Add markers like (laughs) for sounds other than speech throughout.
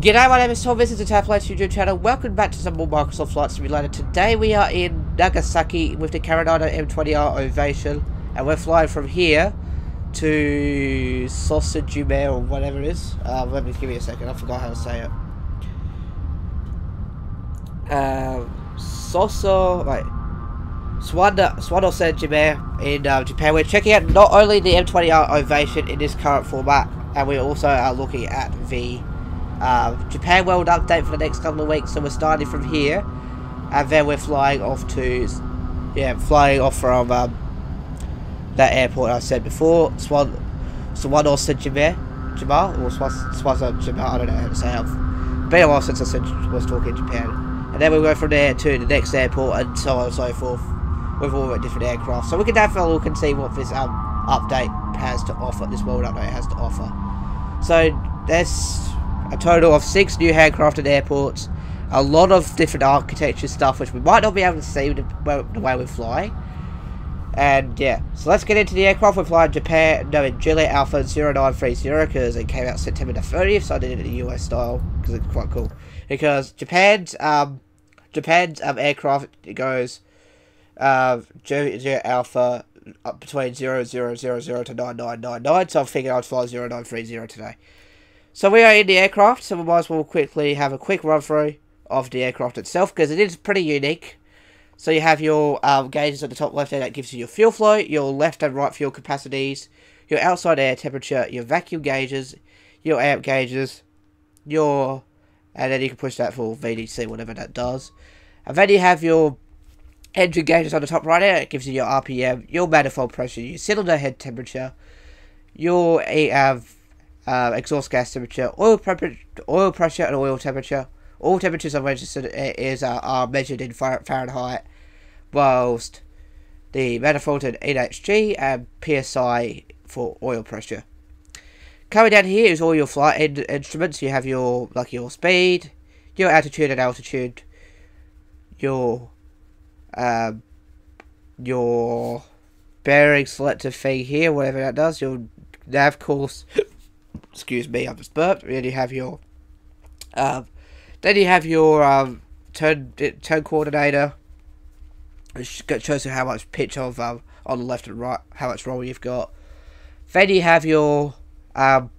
G'day, my name is Tom, this is the Tapline Studio channel. Welcome back to some more Microsoft Flight Simulator. Today we are in Nagasaki with the Carenado M20R Ovation. And we're flying from here to Sosajime or whatever it is. Uh, let me give me a second, I forgot how to say it. Uh, Soso, wait. Swano Sanjime in uh, Japan. We're checking out not only the M20R Ovation in this current format, and we also are looking at the uh, Japan World update for the next couple of weeks. So we're starting from here, and then we're flying off to, yeah, flying off from um, that airport I said before, Swan, Swano Sanjime, Jamal, or Swaza Jamal, I don't know how to say it. Been a while since I said, was talking Japan. And then we go from there to the next airport and so on and so forth with all the different aircraft. So we can have a look and see what this um, update has to offer, this world update has to offer. So there's a total of six new handcrafted airports, a lot of different architecture stuff which we might not be able to see the, way we fly. And yeah, so let's get into the aircraft. We're flying Japan, no, in Juliet Alpha 0930 because it came out September the 30th, so I did it in the US style because it's quite cool. Because Japan's um, Japan's um, aircraft goes uh, Juliet Alpha up between 0000 to 9999, so I'm thinking I'd fly 0930 today. So we are in the aircraft, so we might as well quickly have a quick run through of the aircraft itself because it is pretty unique. So you have your um, gauges at the top left there that gives you your fuel flow, your left and right fuel capacities, your outside air temperature, your vacuum gauges, your amp gauges, your... And then you can push that for VDC, whatever that does. And then you have your engine gauges on the top right there. It gives you your RPM, your manifold pressure, your cylinder head temperature, your uh, uh, exhaust gas temperature, oil, oil pressure, and oil temperature. All temperatures are registered is uh, are measured in Fahrenheit, whilst the manifold in NHG and PSI for oil pressure. Coming down here is all your flight in instruments. You have your like your speed, your altitude and altitude, your um, your bearing selector thing here, whatever that does. Your nav course. Excuse me, I'm just burped. Then you have your um, then you have your um, turn turn coordinator, which shows you how much pitch of um, on the left and right, how much roll you've got. Then you have your um,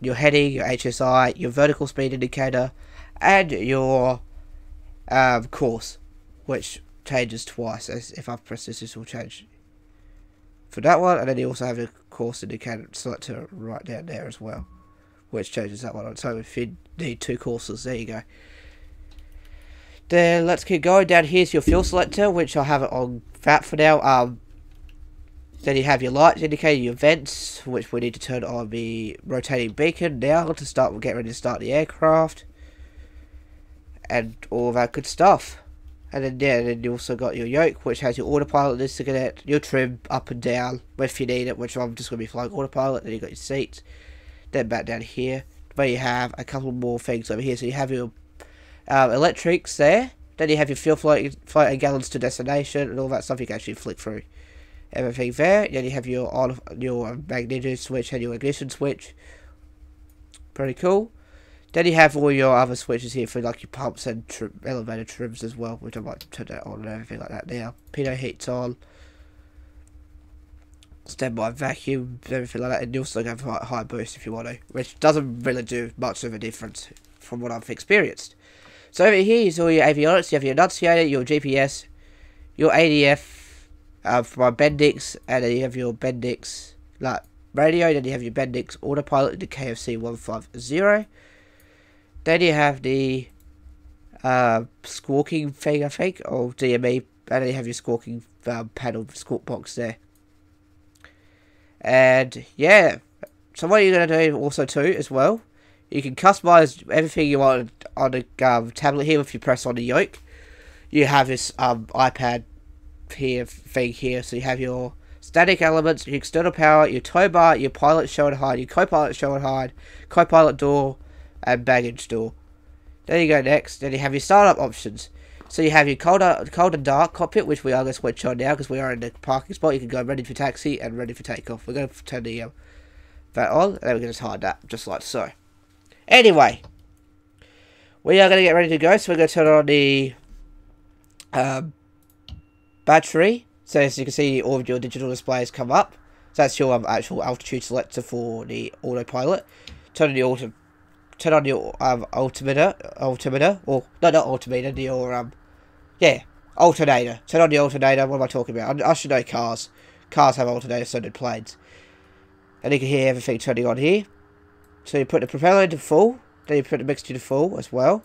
your heading, your HSI, your vertical speed indicator, and your um, course, which changes twice. As if I press this, this will change for that one, and then you also have a course indicator selector right down there as well which changes that one. On so if you need two courses, there you go. Then let's keep going. Down here's your fuel selector, which I'll have it on that for now. Um, then you have your lights indicating your vents, which we need to turn on the rotating beacon now to start. We'll get ready to start the aircraft, and all that good stuff. And then yeah, then you also got your yoke, which has your autopilot list to get it, your trim up and down if you need it, which I'm just going to be flying autopilot. Then you got your seats, then back down here, where you have a couple more things over here. So you have your um, electrics there. Then you have your fuel floating, and gallons to destination and all that stuff. You can actually flick through everything there. Then you have your on your magneto switch and your ignition switch. Pretty cool. Then you have all your other switches here for like your pumps and trim, elevator trims as well, which I might turn that on and everything like that now. Pitot heat's on standby vacuum, everything like that, and you also have high, high boost if you want to, which doesn't really do much of a difference from what I've experienced. So over here is all your avionics, you have your annunciator, your GPS, your ADF uh, from Bendix, and then you have your Bendix like radio, then you have your Bendix autopilot, the KFC 150. Then you have the uh, squawking thing, I think, or DME, and then you have your squawking um, panel squawk box there. And yeah, so what you're going to do also too as well, you can customize everything you want on the um, tablet here if you press on the yoke. You have this um, iPad here thing here, so you have your static elements, your external power, your tow bar, your pilot show and hide, your co-pilot show and hide, co-pilot door, and baggage door. There you go next. Then you have your startup options. So you have your cold, cold and dark cockpit, which we are going to switch on now because we are in the parking spot. You can go ready for taxi and ready for takeoff. We're going to turn the um, that on, and then we're going to hide that, just like so. Anyway, we are going to get ready to go, so we're going to turn on the um, battery. So as you can see, all of your digital displays come up. So that's your um, actual altitude selector for the autopilot. Turn on the auto, turn on your um, altimeter, altimeter, or no, not altimeter, your um, yeah, alternator. Turn on the alternator. What am I talking about? I, I should know cars. Cars have alternators, so do planes. And you can hear everything turning on here. So you put the propeller into full, then you put the mixture to full as well.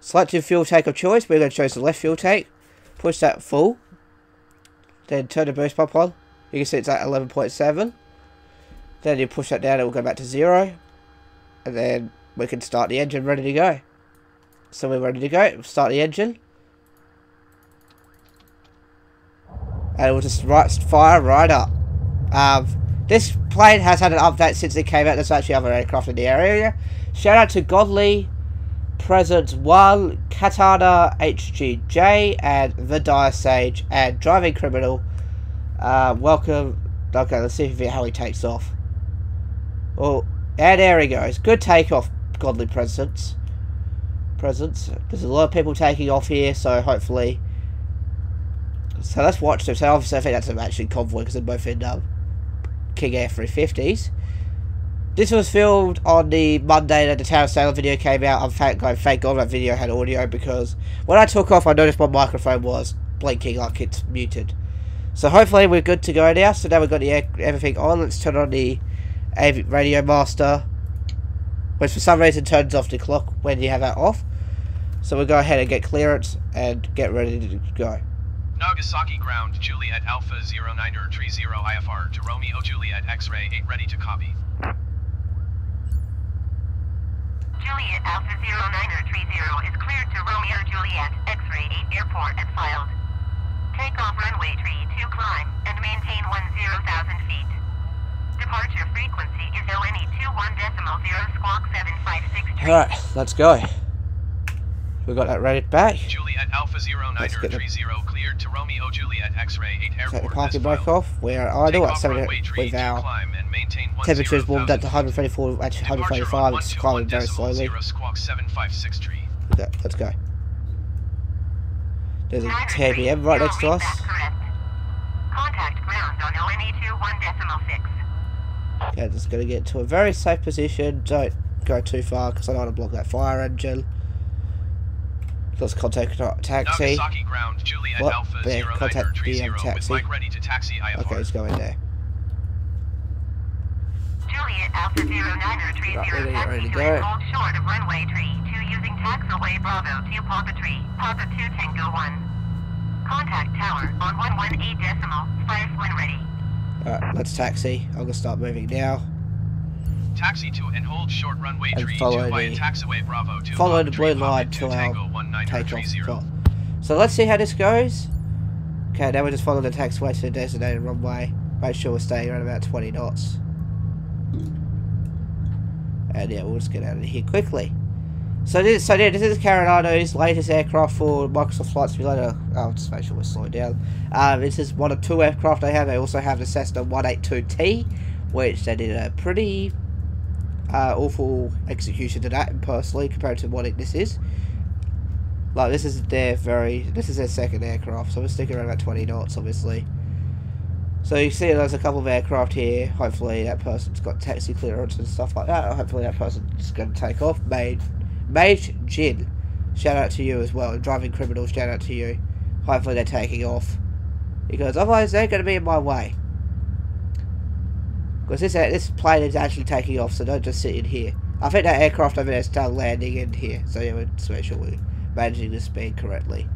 Select your fuel tank of choice. We're going to choose the left fuel tank. Push that full. Then turn the boost pump on. You can see it's at 11.7. Then you push that down, it will go back to zero. And then we can start the engine ready to go. So we're ready to go. Start the engine. And it will just right, fire right up. Um, this plane has had an update since it came out. There's actually other aircraft in the area. Shout out to Godly, Presence 1, Katana HGJ, and The Dire Sage, and Driving Criminal. Uh, welcome. Okay, let's see if how he takes off. Oh, and there he goes. Good takeoff, Godly Presence. Presence. There's a lot of people taking off here, so hopefully... So let's watch them. So obviously I think that's actually convoy, because they're both in um, King Air 350s. This was filmed on the Monday that the Town of Salem video came out. I'm thank God, thank God that video had audio because when I took off, I noticed my microphone was blinking like it's muted. So hopefully we're good to go now. So now we've got the everything on. Let's turn on the Radio Master, which for some reason turns off the clock when you have that off. So we'll go ahead and get clearance and get ready to go. Nagasaki ground, Juliet Alpha 09er Tree 0 IFR to Romeo Juliet X-ray 8 ready to copy. Juliet Alpha 09er Tree 0 is cleared to Romeo Juliet X-ray 8 airport as filed. Take off runway tree 2 climb and maintain 10,000 feet. Departure frequency is ONE 21 decimal 0 squawk 756 Alright, let's go. We got that ready back. Juliet Alpha 09er get the- Tree 0 cleared to Romeo Juliet X-ray 8 airport Take the as parking brake off. We're idle at off 7 with our climb and maintain temperatures warmed up to 10,000 134, actually Departure 135. It's climbing very slowly. 0 squawk 756 tree. Okay, let's go. There's a TBM right next to us. Contact ground on ONE 21 decimal 6. Okay, just gonna get to a very safe position. Don't go too far because I don't want to block that fire engine. Let's contact a taxi. Ground, Juliet What? Alpha There, 09er contact Tree the, um, 0 taxi. Ready to taxi Okay, let's go in there. Juliet Alpha 09er Tree Right, 0 ready, taxi ready to to go. hold short of runway tree 2 using taxiway Bravo to Papa Tree, Papa 2 Tango 1. Contact tower on 118 decimal 5 when ready. Alright, let's taxi. I'm gonna start moving now. Taxi to and hold short runway And follow 2 the- taxiway Bravo to Follow the blue line to our takeoff spot. So let's see how this goes. Okay, now we just follow the taxiway to the designated runway. Make sure we're staying around about 20 knots. And yeah, we'll just get out of here quickly. So this, so yeah, this is Carenado's latest aircraft for Microsoft Flight Simulator. I'll just make sure we're slowing down. Um, this is one of two aircraft they have. They also have the Cessna 182T, which they did a pretty uh, awful execution to that, personally, compared to what it, this is. Like, this is their very, this is their second aircraft, so we're sticking around about 20 knots, obviously. So you see there's a couple of aircraft here, hopefully that person's got taxi clearance and stuff like that, hopefully that person's going to take off. Mage, Mage Jin, shout out to you as well, driving criminals, shout out to you. Hopefully they're taking off, because otherwise they're going to be in my way. Because this, this plane is actually taking off, so don't just sit in here. I think that aircraft over there is still landing in here, so yeah, make sure we're managing the speed correctly.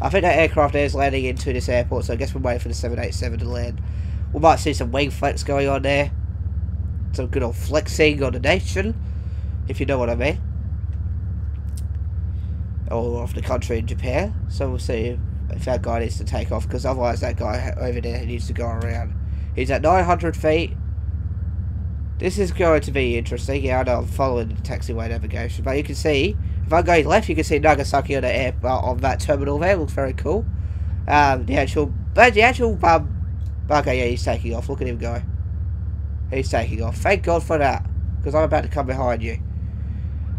I think that aircraft is landing into this airport, so I guess we're waiting for the 787 to land. We might see some wing flex going on there. Some good old flexing on the nation, if you know what I mean. Or off the country in Japan. So we'll see if that guy needs to take off, because otherwise that guy over there needs to go around. He's at 900 feet. This is going to be interesting. Yeah, I know I'm following the taxiway navigation, but you can see if I go left, you can see Nagasaki on the air uh, on that terminal there. Looks very cool. Um, the actual, but the actual um, okay, yeah, he's taking off. Look at him go. He's taking off. Thank God for that, because I'm about to come behind you.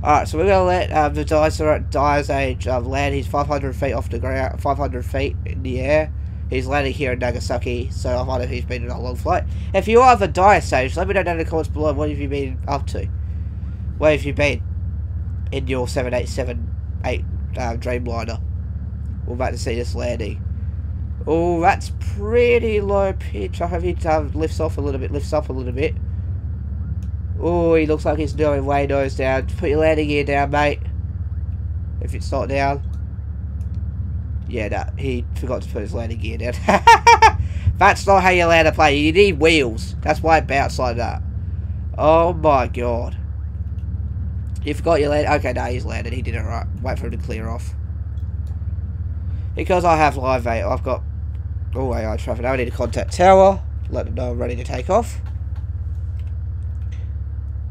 Alright, so we're going to let um, the Dire Sage um, land. He's 500 feet off the ground, 500 feet in the air. He's landing here in Nagasaki, so I wonder if he's been on a long flight. If you are the Dyer stage, let me know down in the comments below what have you been up to. Where have you been in your 787 8 uh, Dreamliner? We're about to see this landing. Oh, that's pretty low pitch. I hope he um, lifts off a little bit, lifts up a little bit. Oh, he looks like he's doing way nose down. Put your landing gear down, mate. If it's not down. Yeah, no, he forgot to put his landing gear down. (laughs) That's not how you land a plane. You need wheels. That's why it bounced like that. Oh my god. You forgot your land. Okay, no, he's landed. He did it right. Wait for him to clear off. Because I have live eight, I've got oh AI traffic. Now I need to contact tower. Let them know I'm ready to take off.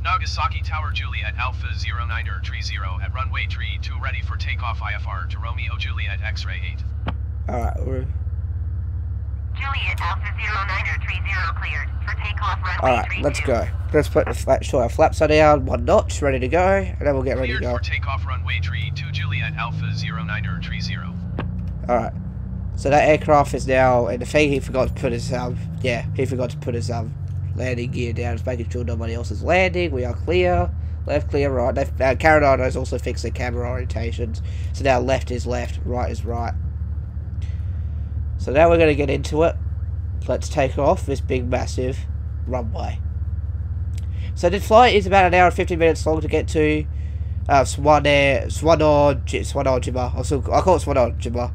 Nagasaki Tower Juliet Alpha 09er Tree 0 at runway tree 2 ready for takeoff IFR to Romeo Juliet X-ray 8. Alright, we're Juliet Alpha 09er Tree 0 cleared for takeoff runway Alright, tree let's 2. go. Let's put the flat sure our flaps are down, one notch, ready to go, and then we'll get ready to go. for takeoff runway tree 2 Juliet Alpha 09er Tree 0. Alright. So that aircraft is now in the thing he forgot to put his um yeah, he forgot to put his um landing gear down, just making sure nobody else is landing. We are clear. Left clear, right. Left uh, also fixed the camera orientations. So now left is left, right is right. So now we're gonna get into it. Let's take off this big massive runway. So this flight is about an hour and 15 minutes long to get to uh, Swan Air, Swanojima, Swanojima. I I call it Swanojima.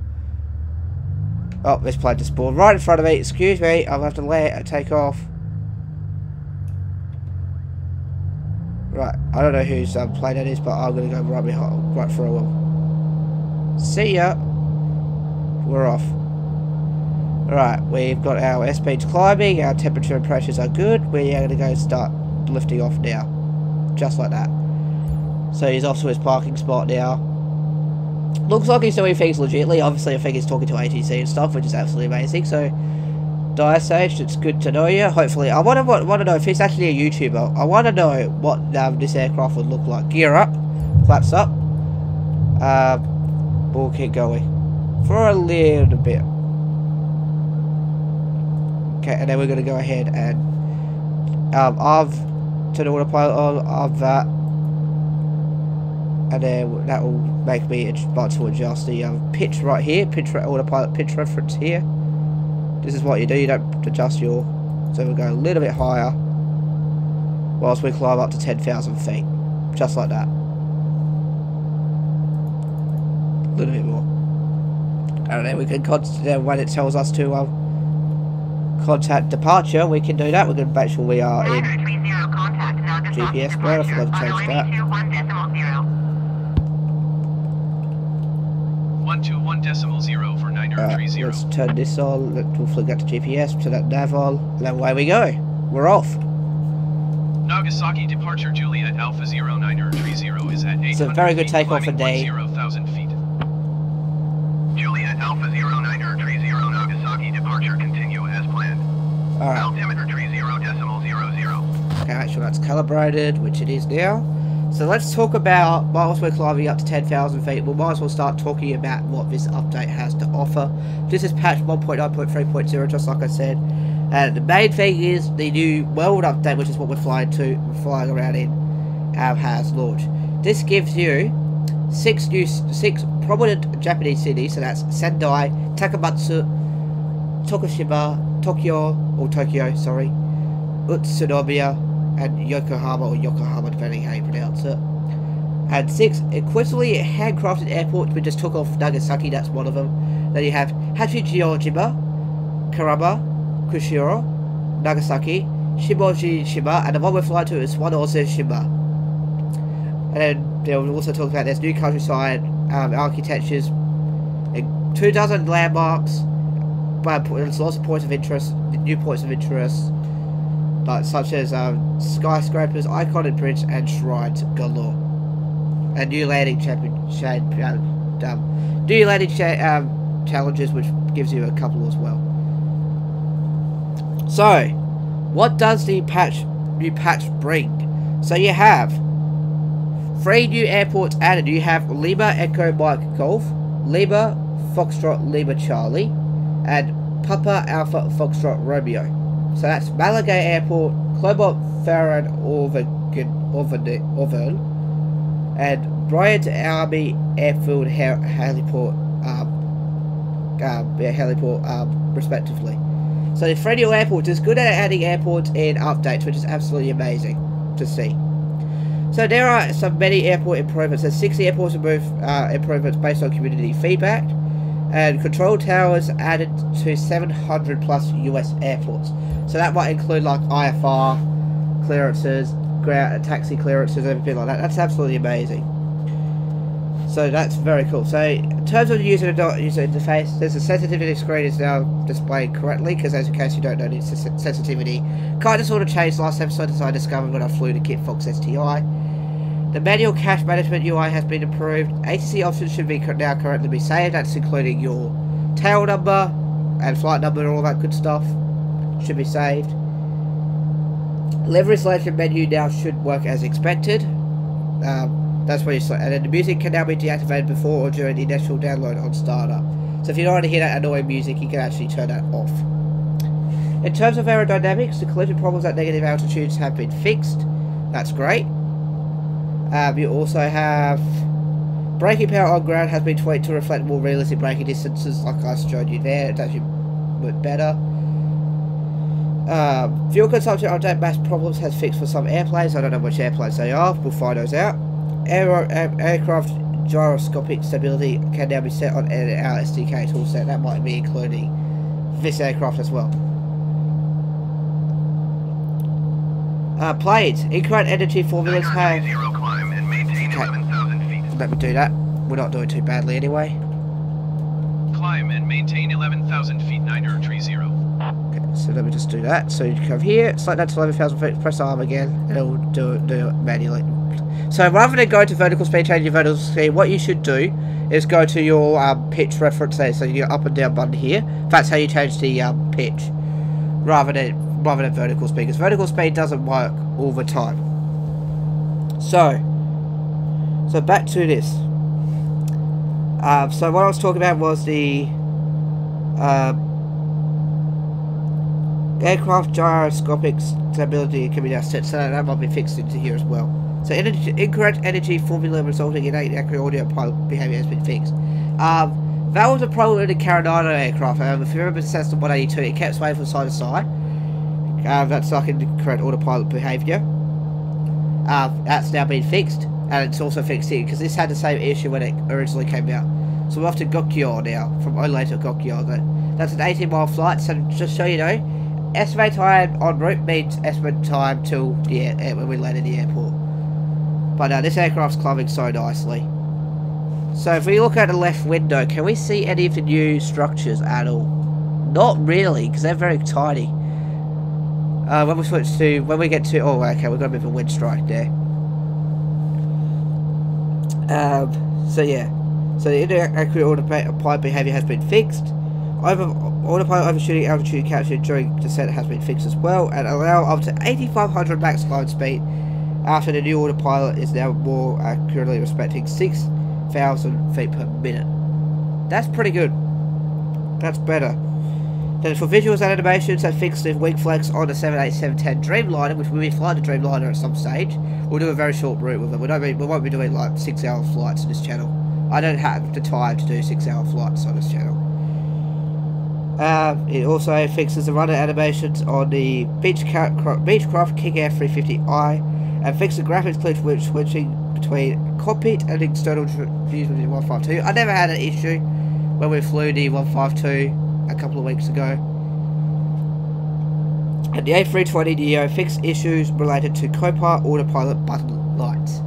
Oh, this plane just spawned right in front of me. Excuse me, I'll have to let it take off. Right, I don't know whose um, plane that is, but I'm gonna go right behind, right through them. See ya. We're off. Right, we've got our S speeds climbing, our temperature and pressures are good. We are gonna go start lifting off now. Just like that. So he's off to his parking spot now. Looks like he's doing things legitly. Obviously, I think he's talking to ATC and stuff, which is absolutely amazing. So, Dire Sage, it's good to know you. Hopefully, I want to want to know if he's actually a YouTuber. I want to know what um, this aircraft would look like. Gear up, flaps up. Um, we'll keep going for a little bit. Okay, and then we're gonna go ahead and um, I've turn the autopilot on of that and then that will make me want to adjust the um, pitch right here, pitch autopilot pitch reference here. This is what you do, you don't adjust your, so we'll go a little bit higher, whilst we climb up to 10,000 feet, just like that. A little bit more. And then we can, con- then when it tells us to um, contact departure, we can do that, we can make sure we are in Niner Tree 0 contact Nagasaki GPS mode, I forgot to change that. Runway 21 decimal 0. 121 decimal 0 for 9er Alright, Tree 0. Let's turn this on. Let, we'll flick that to GPS, to that nav on, and then away we go. We're off. Nagasaki departure Juliet Alpha 09er Tree 0 is at 800 It's a very good takeoff indeed. 10,000 feet. Juliet Alpha 09er Tree 0 Nagasaki departure continue as planned. Alright, Altimeter Tree 0 decimal 00. okay, make sure that's calibrated, which it is now. So let's talk about, whilst we're climbing up to 10,000 feet, we might as well start talking about what this update has to offer. This is patch 1.9.3.0, just like I said. And the main thing is the new world update, which is what we're flying to, flying around in, um, has launched. This gives you six new, six prominent Japanese cities, so that's Sendai, Takamatsu, Tokushima, Tokyo, or Tokyo, sorry, Utsunomiya, and Yokohama, or Yokohama, depending how you pronounce it. And six equally handcrafted airports. We just took off Nagasaki, that's one of them. Then you have Hachijojima, Karama, Kushiro, Nagasaki, Shimoji Shima, and the one we're flying to is Wanoshima. And then they'll also talk about there's new countryside um, architectures, two dozen landmarks, but there's lots of points of interest, new points of interest, like such as um, skyscrapers, iconic bridge, and shrines galore. And new landing champion, cha- uh, um, new landing cha- um, challenges, which gives you a couple as well. So, what does the patch new patch bring? So you have Three new airports added. You have Lima Echo Mike Golf, Lima Foxtrot Lima Charlie, and Papa Alpha Foxtrot Romeo. So that's Malaga Airport, Clobot Farad Auvergne, and Bryant Army Airfield Hel- Heliport, um, heliport, um, respectively. So the Fredio Airport is good at adding airports in updates, which is absolutely amazing to see. So there are some many airport improvements. There's 60 airport move, uh, improvements based on community feedback, and control towers added to 700 plus US airports. So that might include like IFR clearances, ground taxi clearances, everything like that. That's absolutely amazing. So that's very cool. So in terms of the user, user interface, there's a sensitivity screen is now displayed correctly because as in case you don't know the sensitivity, kind of sort of changed last episode as I discovered when I flew to Kit Fox STI. The manual cache management UI has been improved. ATC options should be now currently be saved. That's including your tail number and flight number and all that good stuff should be saved. Livery selection menu now should work as expected. Um, that's where you select, and then the music can now be deactivated before or during the initial download on startup. So if you don't want to hear that annoying music, you can actually turn that off. In terms of aerodynamics, the collision problems at negative altitudes have been fixed. That's great. Um, you also have braking power on ground has been tweaked to reflect more realistic braking distances like I showed you there. It's actually went better. Um, fuel consumption update mass problems has fixed for some airplanes. I don't know which airplanes they are. We'll find those out. Air, aircraft gyroscopic stability can now be set on our SDK toolset. That might be including this aircraft as well. Uh, planes. Incorrect energy formulas have... Okay. Let me do that. We're not doing too badly anyway. Climb and maintain 11,000 feet 9 tree 0. Okay, so let me just do that. So you come here, select that to 11,000 feet, press arm again, and it will do do it manually. So rather than go to vertical speed, change your vertical speed, what you should do is go to your um, pitch reference there, so your up and down button here. That's how you change the um, pitch, rather than rather than vertical speed, because vertical speed doesn't work all the time. So, so back to this. Uh, so what I was talking about was the uh, aircraft gyroscopic stability can be now set, so that might be fixed into here as well. So energy, incorrect energy formula resulting in inaccurate autopilot behavior has been fixed. Um, that was a problem in the Carenado aircraft. Um, if you remember the Cessna 182, it kept swaying from side to side. Um, that's like incorrect autopilot behavior. Um, that's now been fixed, and it's also fixed here because this had the same issue when it originally came out. So we're off to Gokyo now, from Olay to Gokyo. That's an 18 mile flight, so just so you know, estimate time on route means estimate time till the air, when we land in the airport. But uh, this aircraft's climbing so nicely. So if we look at the left window, can we see any of the new structures at all? Not really, because they're very tiny. Uh, when we switch to, when we get to, oh okay, we've got a bit of a wind strike there. Um, so yeah, so the inaccurate autopilot behavior has been fixed. Over, autopilot overshooting altitude capture during descent has been fixed as well, and allow up to 8,500 max climb speed after the new autopilot is now more accurately respecting 6,000 feet per minute. That's pretty good. That's better. Then for visuals and animations, I fixed the wing flex on the 787-10 Dreamliner, which we'll be flying the Dreamliner at some stage. We'll do a very short route with it. We, don't be, we won't be doing like six-hour flights on this channel. I don't have the time to do six-hour flights on this channel. Um, it also fixes the runner animations on the Beechcraft, Beechcraft King Air 350i and fixes the graphics glitch which switching between cockpit and external views with the 152. I never had an issue when we flew the 152 a couple of weeks ago. And the A320neo fixed issues related to Copilot autopilot button lights.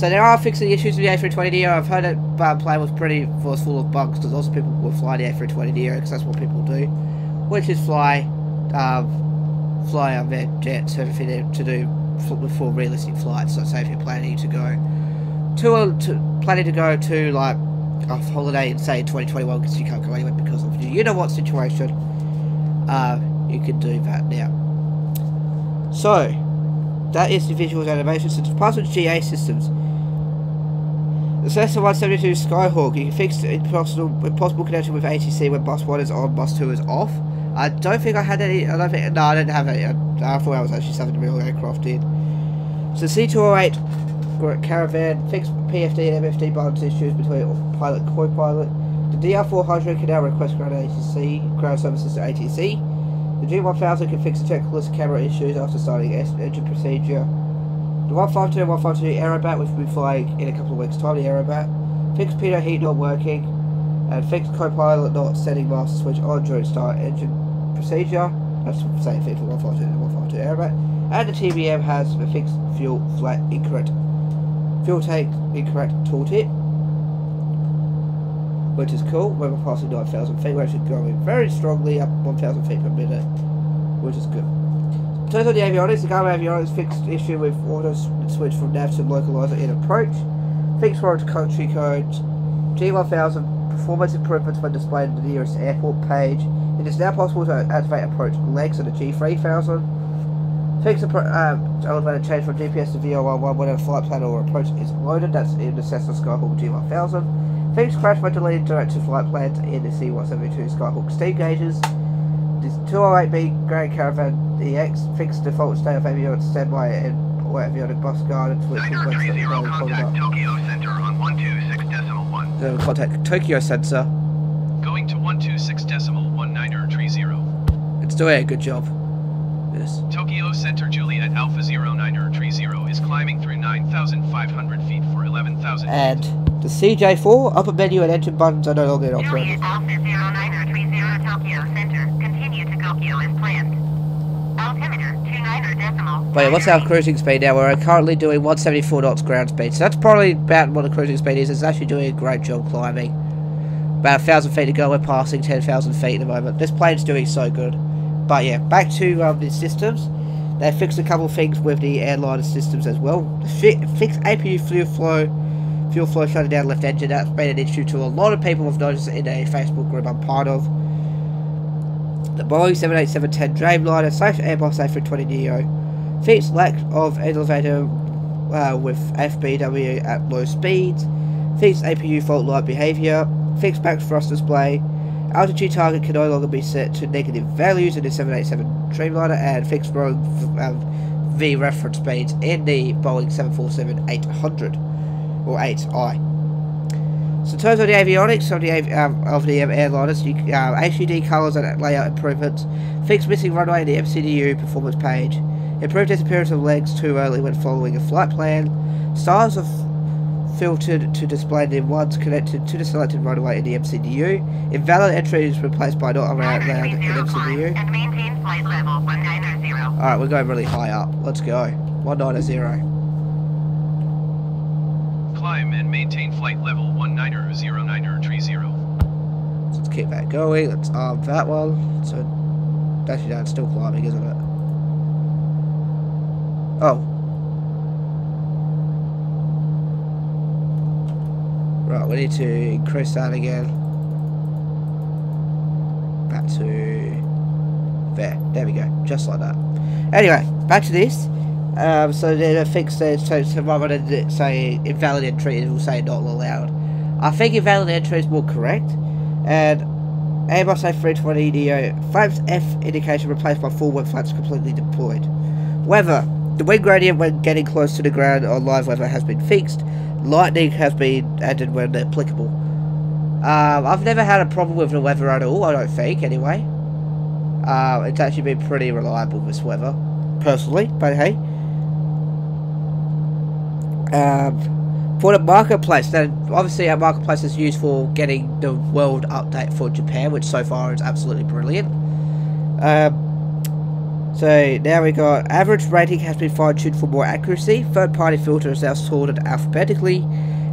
So there are fixing issues with the A320neo. I've heard that uh, plane was pretty was full of bugs because lots of people were flying the A320neo because that's what people do, which is fly, um, fly on their jets everything to do for realistic flights. So say if you're planning to go to a to, planning to go to like a holiday in say 2021 because you can't go anywhere because of you know what situation, uh, you can do that now. So that is the visuals animation systems. Password GA systems. The Cessna 172 Skyhawk, you can fix impossible, impossible connection with ATC when bus 1 is on, bus 2 is off. I don't think I had any, I don't think, no I didn't have any, I, I thought I was actually something real aircraft did. So C208 Caravan, fixed PFD and MFD buttons issues between pilot and co-pilot. The DR400 can now request ground ATC, ground services to ATC. The G1000 can fix the checklist camera issues after starting engine procedure. The 152 and 152 Aerobat, which will be flying in a couple of weeks' time, the Aerobat. Fixed pitot heat not working. And fixed co-pilot not setting master switch on during start engine procedure. That's the same thing for 152 and 152 Aerobat. And the TBM has a fixed fuel flat incorrect fuel tank incorrect tooltip. Which is cool. When we're passing 9,000 feet, we're actually going very strongly up 1,000 feet per minute. Which is good. In terms of the avionics, the Garmin avionics fixed issue with auto switch from nav to localizer in approach, fixed warrant country codes, G1000 performance improvements when displayed in the nearest airport page. It is now possible to activate approach legs on the G3000. Fix the um, elevator change from GPS to VOR1 when a flight plan or approach is loaded. That's in the Cessna Skyhawk G1000. Fix crash when deleted direct to flight plans in the C172 Skyhawk steam gauges. This 208B Grand Caravan EX Fix default state of avionics standby and or avionic bus guard and switch Niner to three zero, website contact Tokyo Center on one two six decimal one. uh, contact Tokyo Center. Going to one two six decimal one niner tree zero. It's doing good job. Yes. Tokyo Center Juliet Alpha zero niner tree zero is climbing through nine thousand five hundred feet for eleven thousand. And the CJ4 upper menu and engine buttons are no longer in operation. Juliet Alpha 0930 Tokyo Center. Continue to Tokyo as planned. Altimeter 29 decimal. But yeah, what's our cruising speed now? We're currently doing 174 knots ground speed. So that's probably about what the cruising speed is. It's actually doing a great job climbing. About a thousand feet to go. We're passing 10,000 feet at the moment. This plane's doing so good. But yeah, back to um, the systems. They fixed a couple things with the airliner systems as well. Fi fixed APU fuel flow, fuel flow shutting down left engine. That's been an issue to a lot of people. I've noticed in a Facebook group I'm part of. The Boeing 787-10 Dreamliner, safe Airbus A320 Neo, fixed lack of elevator uh, with FBW at low speeds, fixed APU fault light behavior, fixed back thrust display, altitude target can no longer be set to negative values in the 787 Dreamliner, and fixed wrong um, V reference speeds in the Boeing 747-800 or 8i. So in terms of the avionics of the um, of the um, airliners, you, uh, HUD colours and layout improvements, fixed missing runway in the MCDU performance page, improved disappearance of legs too early when following a flight plan, stars are f- filtered to display the ones connected to the selected runway in the MCDU, invalid entry is replaced by not allowed allowed in 930 climb MCDU. and level Alright, we're going really high up. Let's go. 190. Climb and maintain flight level one niner zero niner tree let's keep that going. Let's arm that one. So actually that's still climbing, isn't it? Oh. Right, we need to increase that again. Back to there. There we go. Just like that. Anyway, back to this. Um, so then I fix this so, so rather than say invalid entry, it will say not allowed. I think invalid entry is more correct. And Airbus A320 Neo flaps F indication replaced by full wing flaps completely deployed. Weather. The wind gradient when getting close to the ground on live weather has been fixed. Lightning has been added when applicable. Um, I've never had a problem with the weather at all, I don't think, anyway. Uh, it's actually been pretty reliable, this weather, personally, but hey. Um, for the marketplace, then obviously our marketplace is used for getting the world update for Japan, which so far is absolutely brilliant. Um, so now we got average rating has been fine tuned for more accuracy. Third party filter is now sorted alphabetically,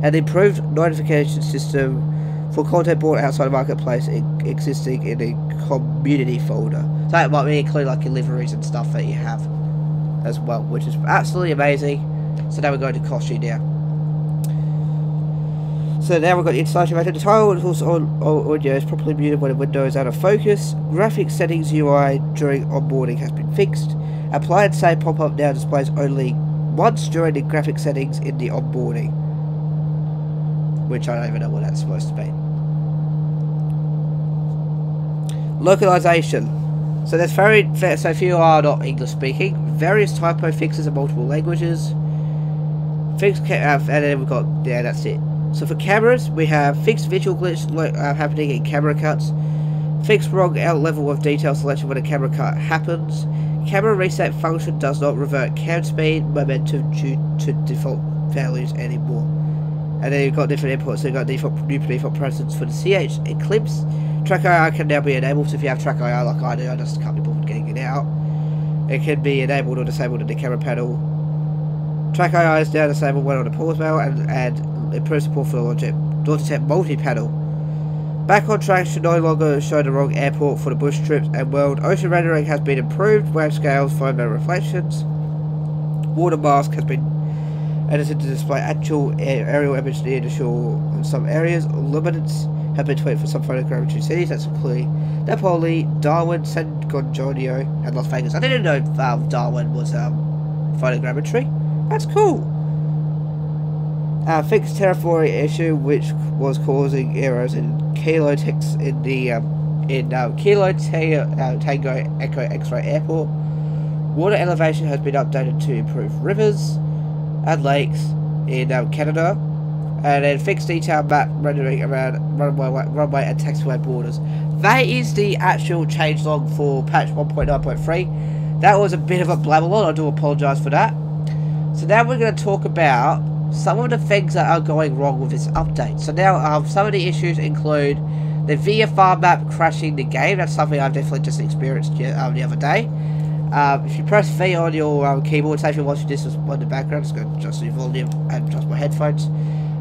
and improved notification system for content bought outside the marketplace e- existing in a community folder. So that might be like your liveries and stuff that you have as well, which is absolutely amazing. So now we're going to cost you now. So now we've got the installation method. The title is also audio is properly muted when the window is out of focus. Graphics settings UI during onboarding has been fixed. Apply and save pop-up now displays only once during the graphic settings in the onboarding. which I don't even know what that's supposed to be. Localization. So there's very, so if you are not English speaking, various typo fixes in multiple languages. Ca- uh, and then we've got, yeah, that's it. So for cameras, we have fixed visual glitch uh, happening in camera cuts, fixed wrong out level of detail selection when a camera cut happens, camera reset function does not revert cam speed momentum due to default values anymore. And then you've got different inputs, so you've got default, new default presence for the CH Eclipse. Track IR can now be enabled, so if you have track IR like I do, I just can't be bothered getting it out. It can be enabled or disabled in the camera panel. Track IR is now disabled when on the pause mode and, and support for the Logitech, Logitech multi-panel. Back on track should no longer show the wrong airport for the bush trips and world. Ocean rendering has been improved, wave scales, foam and reflections. Water mask has been edited to display actual aerial image near the shore in some areas. Luminance have been tweaked for some photogrammetry cities, that's including Napoli, Darwin, San Gonjonio, and Las Vegas. I didn't know um, Darwin was um, photogrammetry. That's cool. Fixed terraforming issue which was causing errors in Kilo Tex in the um, in uh, Kilo Te- uh, Tango Echo X-ray Airport. Water elevation has been updated to improve rivers and lakes in um, Canada, and then fixed detail map rendering around runway runway and taxiway borders. That is the actual changelog for patch 1.9.3. That was a bit of a blabberlon. I do apologise for that. So now we're going to talk about some of the things that are going wrong with this update. So now um, some of the issues include the VFR map crashing the game. That's something I've definitely just experienced um, the other day. Um, if you press V on your um, keyboard, say if you're watching this on the background, just go adjust the volume and adjust my headphones.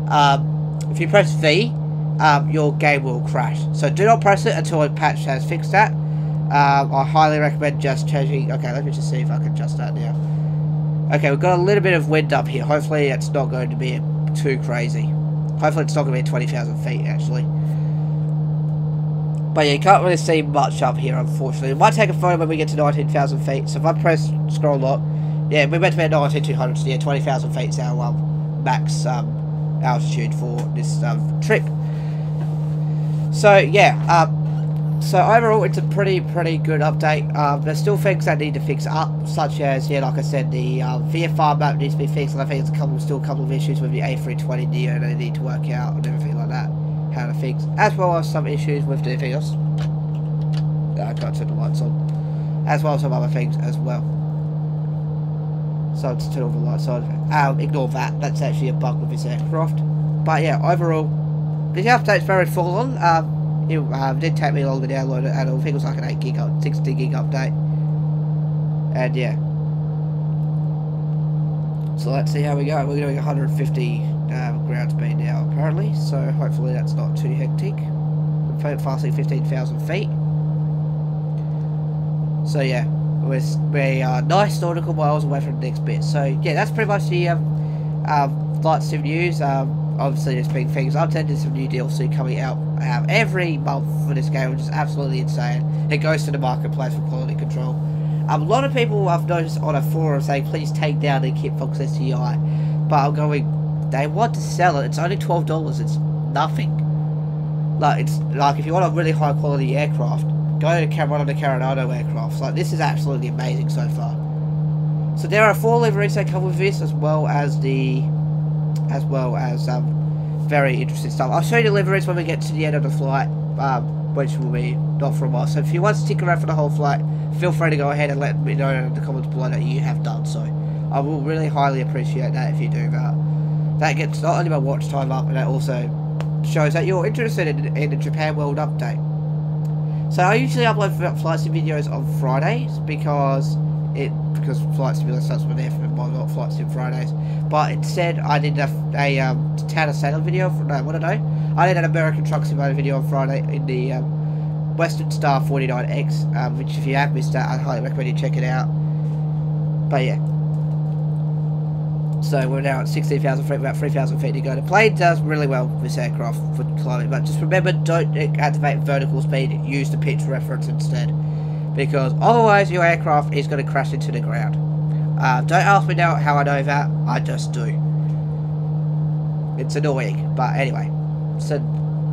Um, if you press V, um, your game will crash. So do not press it until a patch has fixed that. Um, I highly recommend just changing. Okay, let me just see if I can adjust that now. Okay, we've got a little bit of wind up here. Hopefully it's not going to be too crazy. Hopefully it's not going to be 20,000 feet, actually. But yeah, you can't really see much up here, unfortunately. It might take a photo when we get to 19,000 feet. So if I press scroll lock, yeah, we're meant to be at 19,200, so yeah, 20,000 feet is our um, max um, altitude for this um, trip. So yeah, um, so overall, it's a pretty, pretty good update. Um, there's still things that need to fix up, such as, yeah, like I said, the um, VFR map needs to be fixed, and I think there's a couple, still a couple of issues with the A320 Neo they need to work out and everything like that, how to fix, as well as some issues with anything else. I can't turn the lights on, as well as some other things as well. So to turn all the lights on. Um, ignore that. That's actually a bug with this aircraft. But yeah, overall, this update's very full on. Um, it uh, did take me long to download it, and I think it was like an 8 gig, up, 60 gig update. And yeah. So let's see how we go. We're doing 150 um, ground speed now, apparently. So hopefully that's not too hectic. We're passing 15,000 feet. So yeah, we're, we are nice nautical miles away from the next bit. So yeah, that's pretty much the um, um, Flight Sim news. Um, obviously, there's big things. I've there's some new DLC coming out um, every month for this game, which is absolutely insane. It goes to the marketplace for quality control. Um, a lot of people I've noticed on a forum saying, please take down the Kit Fox STI. But I'm going, they want to sell it. It's only $12. It's nothing. Like, it's like if you want a really high quality aircraft, go to one of the Carenado aircrafts. Like, this is absolutely amazing so far. So there are four liveries that come with this, as well as the, as well as um, very interesting stuff. I'll show you the liveries when we get to the end of the flight, um, which will be not for a while. So if you want to stick around for the whole flight, feel free to go ahead and let me know in the comments below that you have done so. I will really highly appreciate that if you do that. That gets not only my watch time up, but that also shows that you're interested in, in the Japan World update. So I usually upload flight sim videos on Fridays because it because flight simulator starts with F and why not flight sim Fridays. But instead I did a, a um, Town of Salem video. For, no, what did I? I did an American Truck Simulator video on Friday in the um, Western Star 49X, um, which if you have missed that, I highly recommend you check it out. But yeah. So we're now at 16,000 feet, about 3,000 feet to go. The plane does really well with this aircraft for climbing, but just remember, don't activate vertical speed, use the pitch reference instead. Because otherwise your aircraft is going to crash into the ground. Uh, don't ask me now how I know that, I just do. It's annoying, but anyway. So,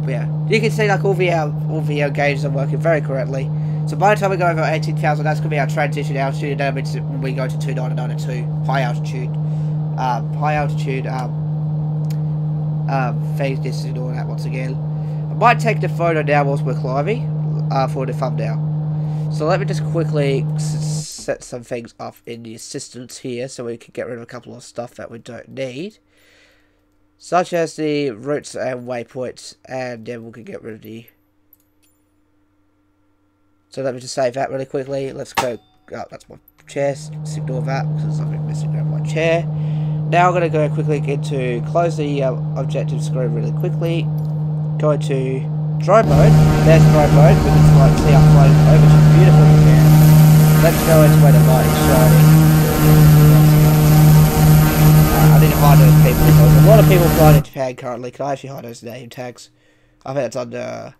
yeah. You can see like all the, uh, all the uh, gauges are working very correctly. So by the time we go over 18,000, that's going to be our transition altitude, then when we go to 299 and 2, high altitude. Um, high altitude, um, um, phase distance and all that once again. I might take the photo now whilst we're climbing, uh, for the thumbnail. So let me just quickly set some things up in the assistance here so we can get rid of a couple of stuff that we don't need. Such as the routes and waypoints, and then we can get rid of the so let me just save that really quickly. Let's go. Oh, that's my chair. Ignore that because there's something missing around my chair. Now I'm going to go quickly into close the uh, objective screen really quickly. Go to drone mode. There's drone mode. Can like, see our flying over to beautiful Japan. Let's go into where the light is shining. Uh, I need to hide those people. There's a lot of people flying in Japan currently. Can I actually hide those name tags? I think it's under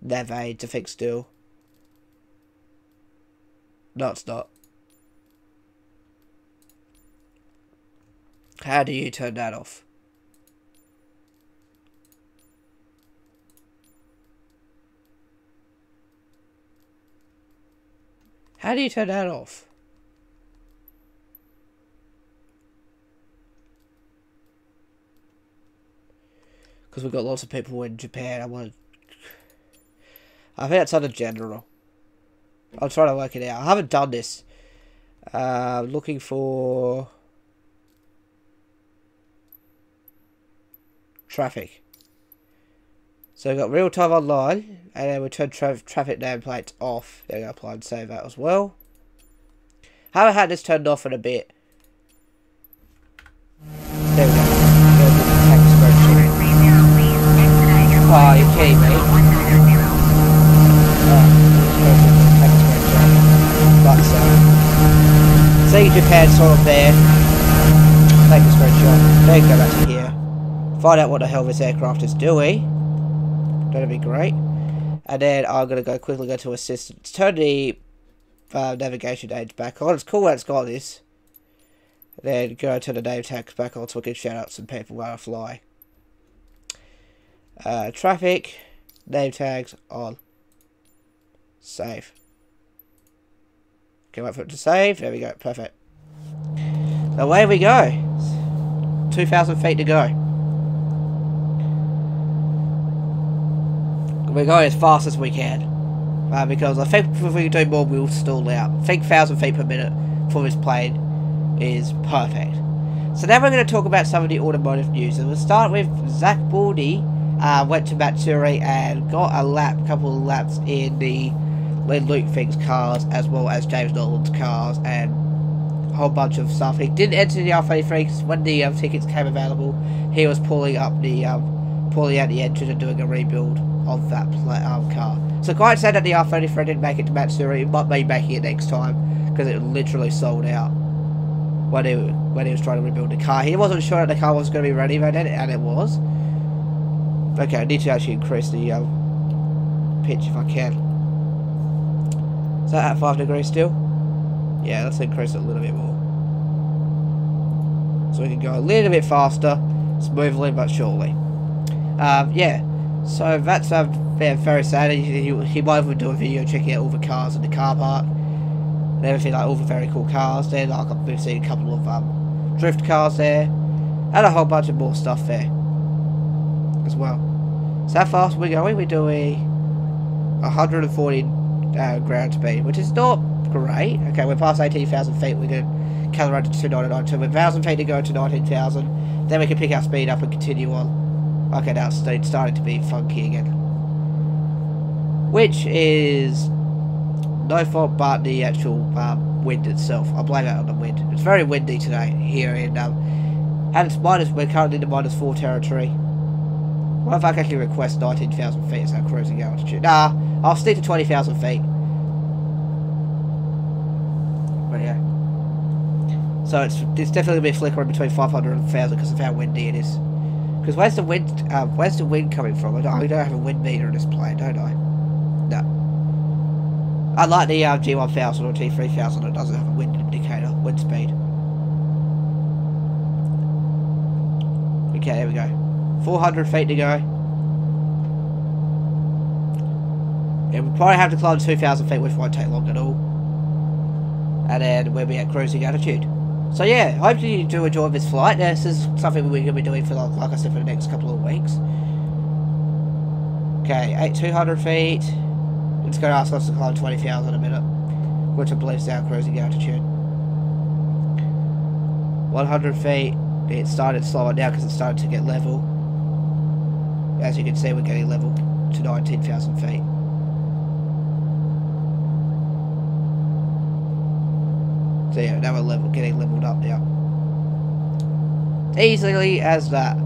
Nav to fix still. No, it's not. How do you turn that off? How do you turn that off? Because we've got lots of people in Japan. I want to... I think it's under general. I'm trying to work it out. I haven't done this. Uh, looking for traffic. So we've got real time online, and then we turn tra traffic nameplates off. There we go, apply and save that as well. Haven't had this turned off in a bit. There we go. Oh, you're kidding me. Oh, so. See Japan sort of there. Take a screenshot. Then go back to here. Find out what the hell this aircraft is doing. That'd be great. And then I'm going to go quickly go to assistance. Turn the uh, navigation aids back on. It's cool that it's got this. Then go to the name tags back on so we can shout out some people while I fly. Uh, traffic, name tags on. Save. Can wait for it to save. There we go. Perfect. Away we go. 2,000 feet to go. We're going as fast as we can. Uh, because I think if we do more, we'll stall out. I think 1,000 feet per minute for this plane is perfect. So now we're going to talk about some of the automotive news. And we'll start with Zach Baldy. Uh, went to Matsuri and got a lap, couple of laps in the when Luke Fink's cars as well as James Nolan's cars and a whole bunch of stuff. He didn't enter the R33 because when the um, tickets came available, he was pulling up the um, pulling out the engine and doing a rebuild of that um, car. So quite sad that the R33 didn't make it to Matsuri. It might be making it next time because it literally sold out when he when he was trying to rebuild the car. He wasn't sure that the car was going to be ready by then, and it was. Okay, I need to actually increase the um, pitch if I can. Is that at 5 degrees still? Yeah, let's increase it a little bit more. So we can go a little bit faster, smoothly but surely. Um, yeah, so that's uh, yeah, very sad. He, he, might even do a video checking out all the cars in the car park. And everything, like all the very cool cars there. Like I've seen a couple of um, drift cars there. And a whole bunch of more stuff there. As well. So how fast are we going? We're doing 140 uh, ground speed, which is not great. Okay, we're past 18,000 feet, we're going to calibrate to 299, so we're 1,000 feet to go to 19,000, then we can pick our speed up and continue on. Okay, now it's starting to be funky again. Which is no fault but the actual um, wind itself. I blame it on the wind. It's very windy today here in, um, and it's minus, we're currently in the minus 4 territory. What if I can actually request 19,000 feet as our cruising altitude? Nah, I'll stick to 20,000 feet. But yeah. So it's it's definitely going to be flickering between 500 and 1,000 because of how windy it is. Because where's the wind? Uh, where's the wind coming from? I don't, I don't have a wind meter in this plane, don't I? No. I like the uh, G1000 or G3000. It doesn't have a wind indicator, wind speed. Okay, there we go. 400 feet to go. Yeah, we'll probably have to climb 2,000 feet, which won't take long at all. And then we'll be at cruising altitude. So yeah, hope you do enjoy this flight. This is something we're going to be doing for, like, like I said, for the next couple of weeks. Okay, eight, 200 feet. It's going to ask us to climb 20,000 in a minute, which I believe is our cruising altitude. 100 feet. It started slowing down because it started to get level. As you can see, we're getting level to 19,000 feet. So yeah, now we're level, getting leveled up now. Easily as that.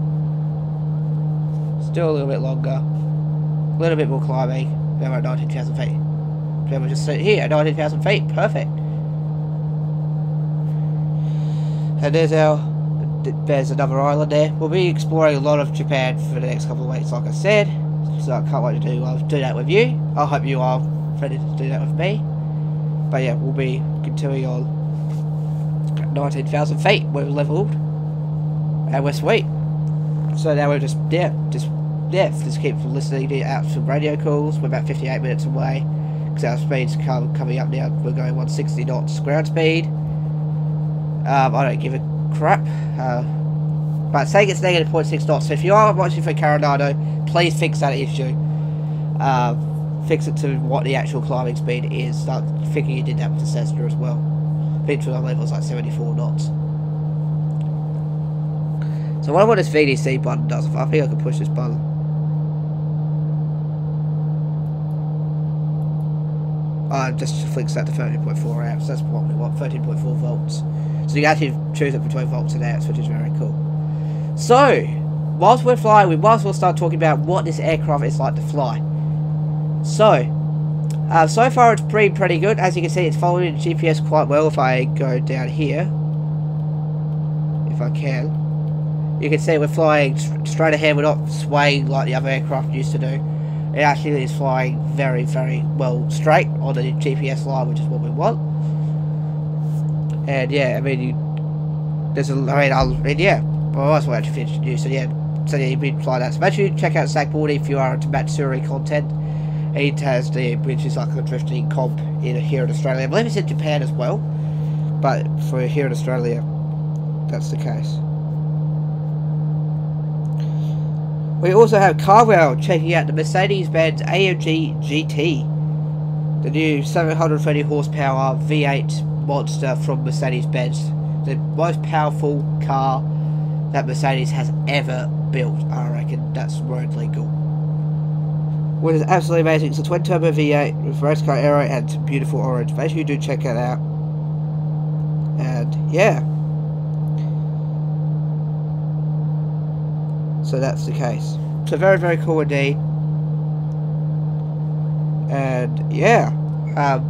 Still a little bit longer. A little bit more climbing. Now we're at 19,000 feet. Then we'll just sit here at 19,000 feet. Perfect. And there's our... There's another island there. We'll be exploring a lot of Japan for the next couple of weeks, like I said. So I can't wait to do, uh, do that with you. I hope you are ready to do that with me. But yeah, we'll be continuing on 19,000 feet. We're leveled. And we're sweet. So now we're just, yeah, just, yeah, just keep listening out some radio calls. We're about 58 minutes away. Because our speed's come, coming up now. We're going 160 knots ground speed. Um, I don't give a crap. Uh, but saying it's negative 0.6 knots. So if you are watching for Carenado, please fix that issue. Uh, fix it to what the actual climbing speed is. Start thinking you did that with the Cessna as well. Between levels like 74 knots. So I wonder what this VDC button does. I think I can push this button. Uh, just flicks that to 13.4 amps. That's what we want, 13.4 volts. So you actually choose it between volts and amps, which is very cool. So, whilst we're flying, we might as well start talking about what this aircraft is like to fly. So, uh, so far it's pretty, pretty good. As you can see, it's following the GPS quite well if I go down here. If I can. You can see we're flying straight ahead, we're not swaying like the other aircraft used to do. It actually is flying very, very well straight on the GPS line, which is what we want. And yeah, I mean, you, there's a, I mean, I'll, and yeah, well, I might as well actually finish you. So yeah, so yeah, you can fly that. So make sure you check out Sackboard if you are into Matsuri content. It has the, which is like a drifting comp in here in Australia. I believe it's in Japan as well, but for here in Australia, that's the case. We also have Carwell checking out the Mercedes-Benz AMG GT, the new 730 horsepower V8 monster from Mercedes-Benz, the most powerful car that Mercedes has ever built. I reckon that's road legal. What is absolutely amazing. It's a twin turbo V8 with race car aero and beautiful orange. Make sure you do check it out. And yeah. So that's the case. So very, very cool indeed. And yeah. Um,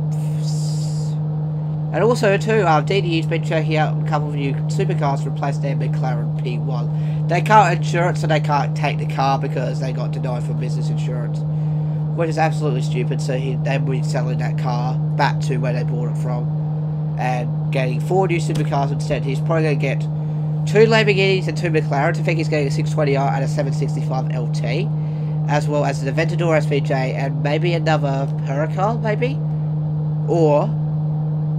and also too, uh, DDE's been checking out a couple of new supercars to replace their McLaren P1. They can't insure it, so they can't take the car because they got denied for business insurance. Which is absolutely stupid, so he, they be selling that car back to where they bought it from. And getting four new supercars instead. He's probably going to get two Lamborghinis and two McLarens. I think he's getting a 620R and a 765 LT. As well as an Aventador SVJ and maybe another Huracan, maybe? Or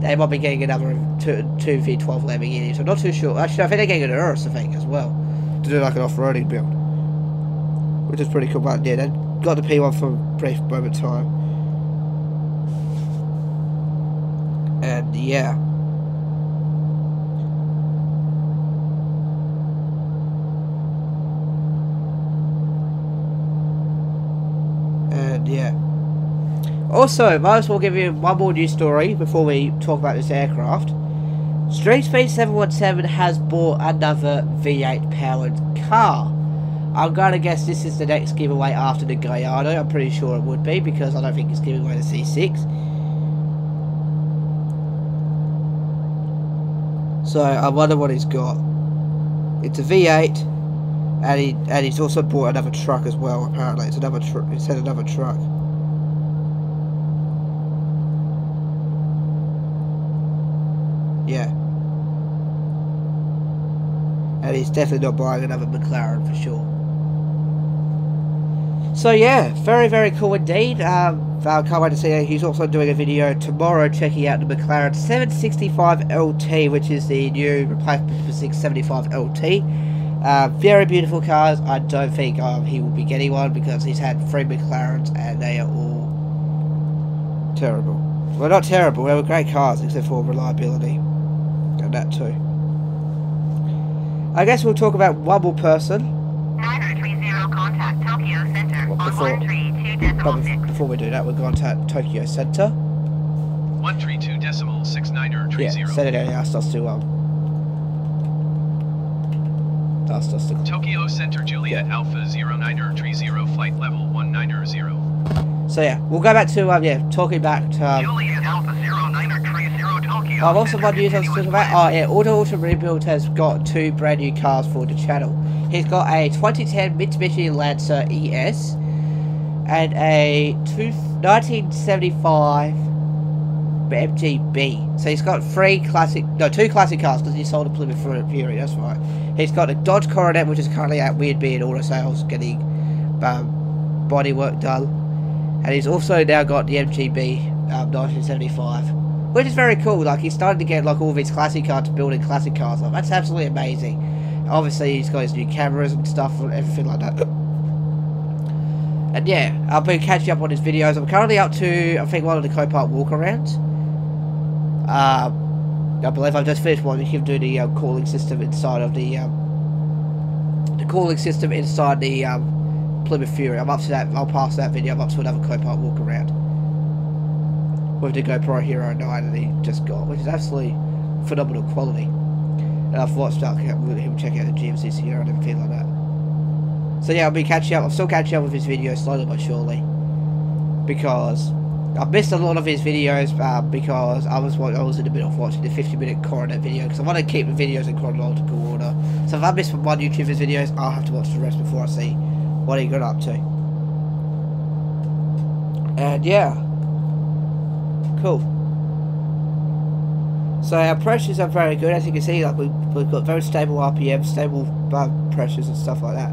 they might be getting another two, two V12 Lamborghinis. I'm not too sure. Actually, I think they're getting an Urus, I think, as well. To do like an off-roading build. Which is pretty cool. But yeah, got the P1 for a brief moment time. And yeah. And yeah. Also, might as well give you one more news story before we talk about this aircraft. Street Speed 717 has bought another V8 powered car. I'm gonna guess this is the next giveaway after the Gallardo. I'm pretty sure it would be because I don't think it's giving away the C6. So I wonder what he's got. It's a V8, and he and he's also bought another truck as well. Apparently, it's another truck. He said another truck. Yeah. And he's definitely not buying another McLaren for sure. So yeah, very very cool indeed. Um, I can't wait to see it. He's also doing a video tomorrow checking out the McLaren 765 LT, which is the new replacement for 675 LT. Uh, very beautiful cars. I don't think um, he will be getting one because he's had three McLarens and they are all terrible. Well, not terrible. They were great cars except for reliability and that too. I guess we'll talk about one more person. 9030 contact Tokyo Center What, on before- But decimal bef- 6. before we do that, we're going to Tokyo Center. 132 decimal 69er tree Yeah, 0. Saturday asked us to um asked us to Tokyo Center Juliet Alpha 09er tree 0 flight level 190. So yeah, we'll go back to um yeah, talking back to um, Juliet Alpha 09er Tree 0 Tokyo. I've also got news I was talking about. Oh yeah, Auto Auto Rebuild has got two brand new cars for the channel. He's got a 2010 Mitsubishi Lancer ES and a two, 1975 MGB. So he's got three classic, no, two classic cars because he sold a Plymouth Fury. That's right. He's got a Dodge Coronet, which is currently at Weird Beard Auto Sales, getting um, done, and he's also now got the MGB um, 1975, which is very cool. Like he's starting to get like all of his classic cars building classic cars. Like that's absolutely amazing. Obviously, he's got his new cameras and stuff and everything like that. And yeah, I've been catching up on his videos. I'm currently up to, I think, one of the Copart walkarounds. Um, I believe I've just finished one. You can do the um, cooling system inside of the um, the cooling system inside the um, Plymouth Fury. I'm up to that. I'll pass that video. I'm up to another Copart walkaround with the GoPro Hero 9 that he just got, which is absolutely phenomenal quality. And I've watched that him check out the GMC Sierra and everything like that. So yeah, I'll be catching up. I'm still catching up with his videos slowly but surely. Because I've missed a lot of his videos uh, because I was I was in the middle of watching the 50 minute coronet video because I want to keep the videos in chronological order. So if I miss one YouTuber's videos, I'll have to watch the rest before I see what he got up to. And yeah, cool. So our pressures are very good, as you can see. Like we we've got very stable RPM, stable uh, pressures and stuff like that,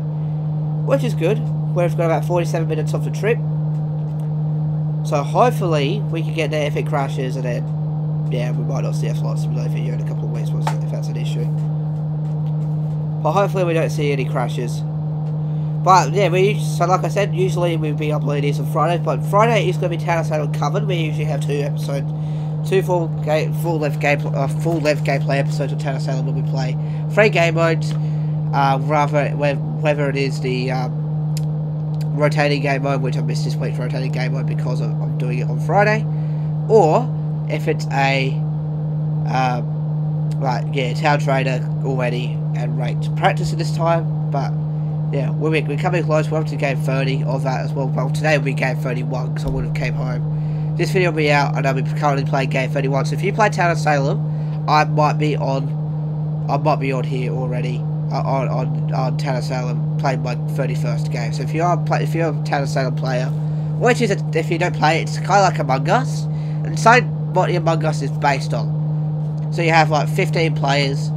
which is good. We've got about 47 minutes off the trip. So hopefully we can get there if it crashes and then, yeah, we might not see a flight simulator video in a couple of weeks if that's an issue. But hopefully we don't see any crashes. But yeah, we so like I said, usually we'll be uploading these on Fridays, but Friday is going to be Town of Salem covered. We usually have two episodes, two full game, full length game, uh, full length gameplay episodes of Town of Salem when we play three game modes. Uh, rather, whe- whether it is the um, rotating game mode, which I missed this week's rotating game mode because of, I'm doing it on Friday, or if it's a um, yeah, Town Traitor already and ranked practice at this time, but yeah, we're, we're coming close. We're up to game 30 of that as well. Well, today will be game 31 because I would have came home. This video will be out and I'll be currently playing game 31. So if you play Town of Salem, I might be on, I might be on here already on on on Salem playing my 31st game. So if you are play, if you're a Salem player, which is a, if you don't play it's kind of like Among Us, and so what Among Us is based on. So you have like 15 players.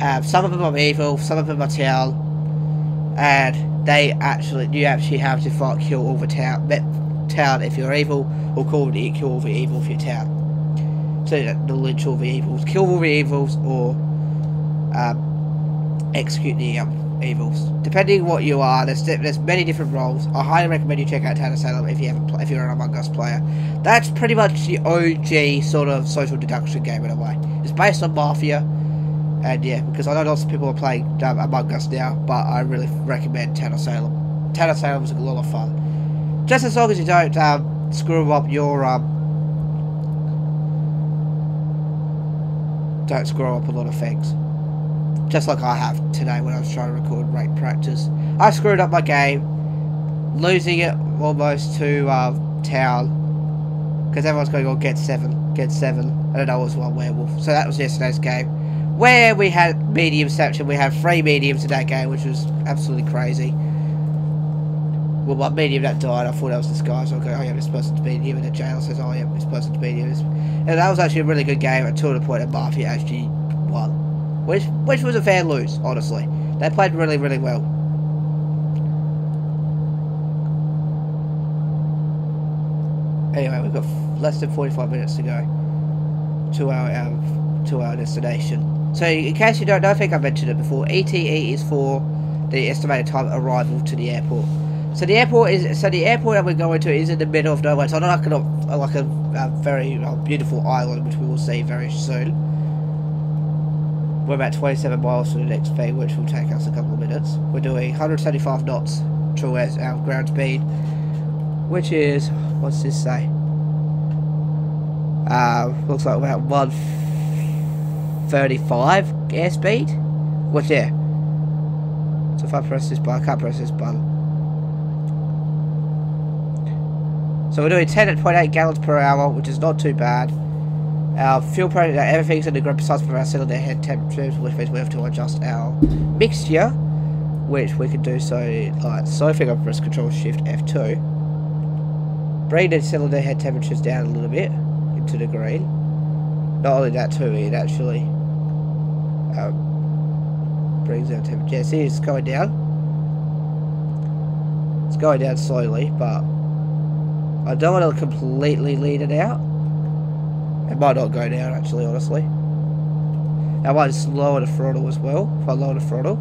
Um, some of them are evil, some of them are town, and they actually you actually have to fight kill all the town town if you're evil, or call the kill all the evil if you're town. So that the lynch all the evils, kill all the evils, or um, execute the um, evils. Depending what you are, there's there's many different roles. I highly recommend you check out Town Salem if you haven't if you're an Among Us player. That's pretty much the OG sort of social deduction game in a way. It's based on Mafia, and yeah, because I know lots of people are playing um, Among Us now, but I really recommend Town Salem. Town Salem is a lot of fun. Just as long as you don't um, screw up your um, don't screw up a lot of things. Just like I have today when I was trying to record rate practice. I screwed up my game, losing it almost to uh, town. Because everyone's going to go get seven, get seven. I know, it was one werewolf. So that was yesterday's game. Where we had medium section, we had three mediums in that game, which was absolutely crazy. Well, my medium that died, I thought that was this guy, so I go, oh yeah, this person's medium, and the jail says, oh yeah, this person's medium. And that was actually a really good game until the point that Mafia actually won. Which which was a fair lose, honestly. They played really, really well. Anyway, we've got less than 45 minutes to go to our, our to our destination. So, in case you don't know, I think I mentioned it before. ETE is for the estimated time arrival to the airport. So the airport is so the airport that we're going to is in the middle of nowhere. So not like a like a, a very uh, beautiful island, which we will see very soon. We're about 27 miles to the next thing, which will take us a couple of minutes. We're doing 175 knots towards our ground speed, which is what's this say? Uh, looks like about 135 airspeed. What's yeah? So if I press this button, I can't press this button. So we're doing 10.8 gallons per hour, which is not too bad. Our fuel pressure, everything's in the grid besides from our cylinder head temperatures, which means we have to adjust our mixture, which we can do so like so. I press Control Shift F2, bring the cylinder head temperatures down a little bit into the green. Not only that too, it actually um, brings our temperature. Yeah, see, it's going down. It's going down slowly, but I don't want to completely lead it out. It might not go down, actually, honestly. I might just lower the throttle as well, if I lower the throttle.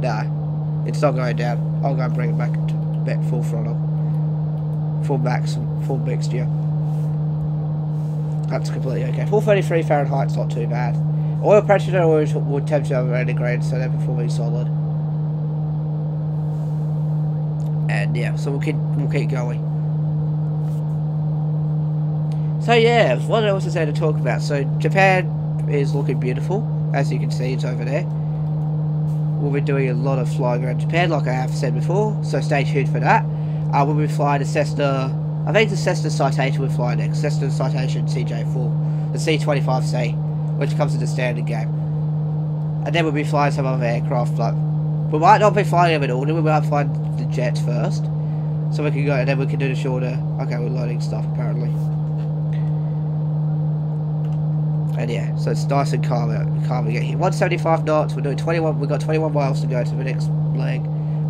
Nah, it's not going down. I'll go and bring it back to back full throttle. Full max, full mixture. That's completely okay. 433 Fahrenheit's not too bad. Oil pressure and oil temperature are very degraded, so they're performing solid. And yeah, so we'll keep we'll keep going. So yeah, what else is there to talk about? So Japan is looking beautiful, as you can see, it's over there. We'll be doing a lot of flying around Japan, like I have said before, so stay tuned for that. Uh, we'll be flying a Cessna, I think it's a Cessna Citation we're flying next, Cessna Citation CJ4, the C25C, which comes in the standard game. And then we'll be flying some other aircraft, like, we might not be flying them at all, we might fly the jets first. So we can go, and then we can do the shorter, okay, we're loading stuff apparently. And yeah, so it's nice and calm, calm we get here. 175 knots, we're doing 21, we've got 21 miles to go to the next leg.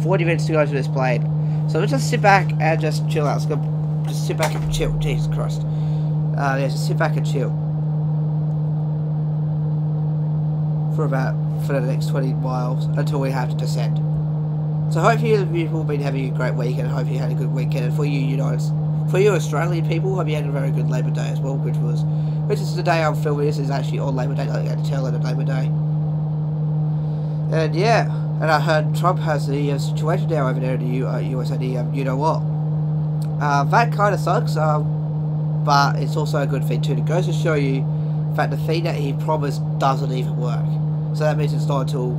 40 minutes to go to this plane. So we'll just sit back and just chill out. Let's go, just sit back and chill, Jesus Christ. Uh, yeah, just sit back and chill. For about, for the next 20 miles, until we have to descend. So hope you, you've all been having a great weekend, hope you had a good weekend, and for you United, for you Australian people, hope you had a very good Labour Day as well, which was which is the day I'm filming this is actually on Labor Day, at the tail end of Labor Day. And yeah, and I heard Trump has the uh, situation now over there in the U uh, US, and um, you know what? Uh, that kind of sucks, um, but it's also a good thing too. It goes to show you that the thing that he promised doesn't even work. So that means it's not until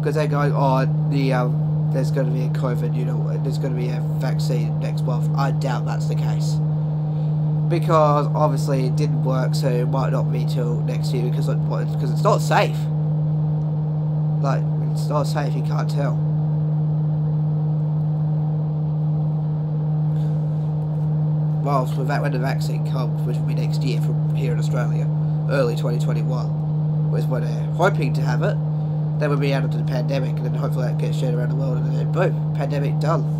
because they're going, oh, the um, there's going to be a COVID, you know, there's going to be a vaccine next month. I doubt that's the case because obviously it didn't work, so it might not be till next year because because it's not safe. Like it's not safe, you can't tell. Whilst with that, when the vaccine comes, which will be next year from here in Australia, early 2021, was when they're hoping to have it. Then we'll be out of the pandemic, and then hopefully that gets shared around the world, and then boom, pandemic done.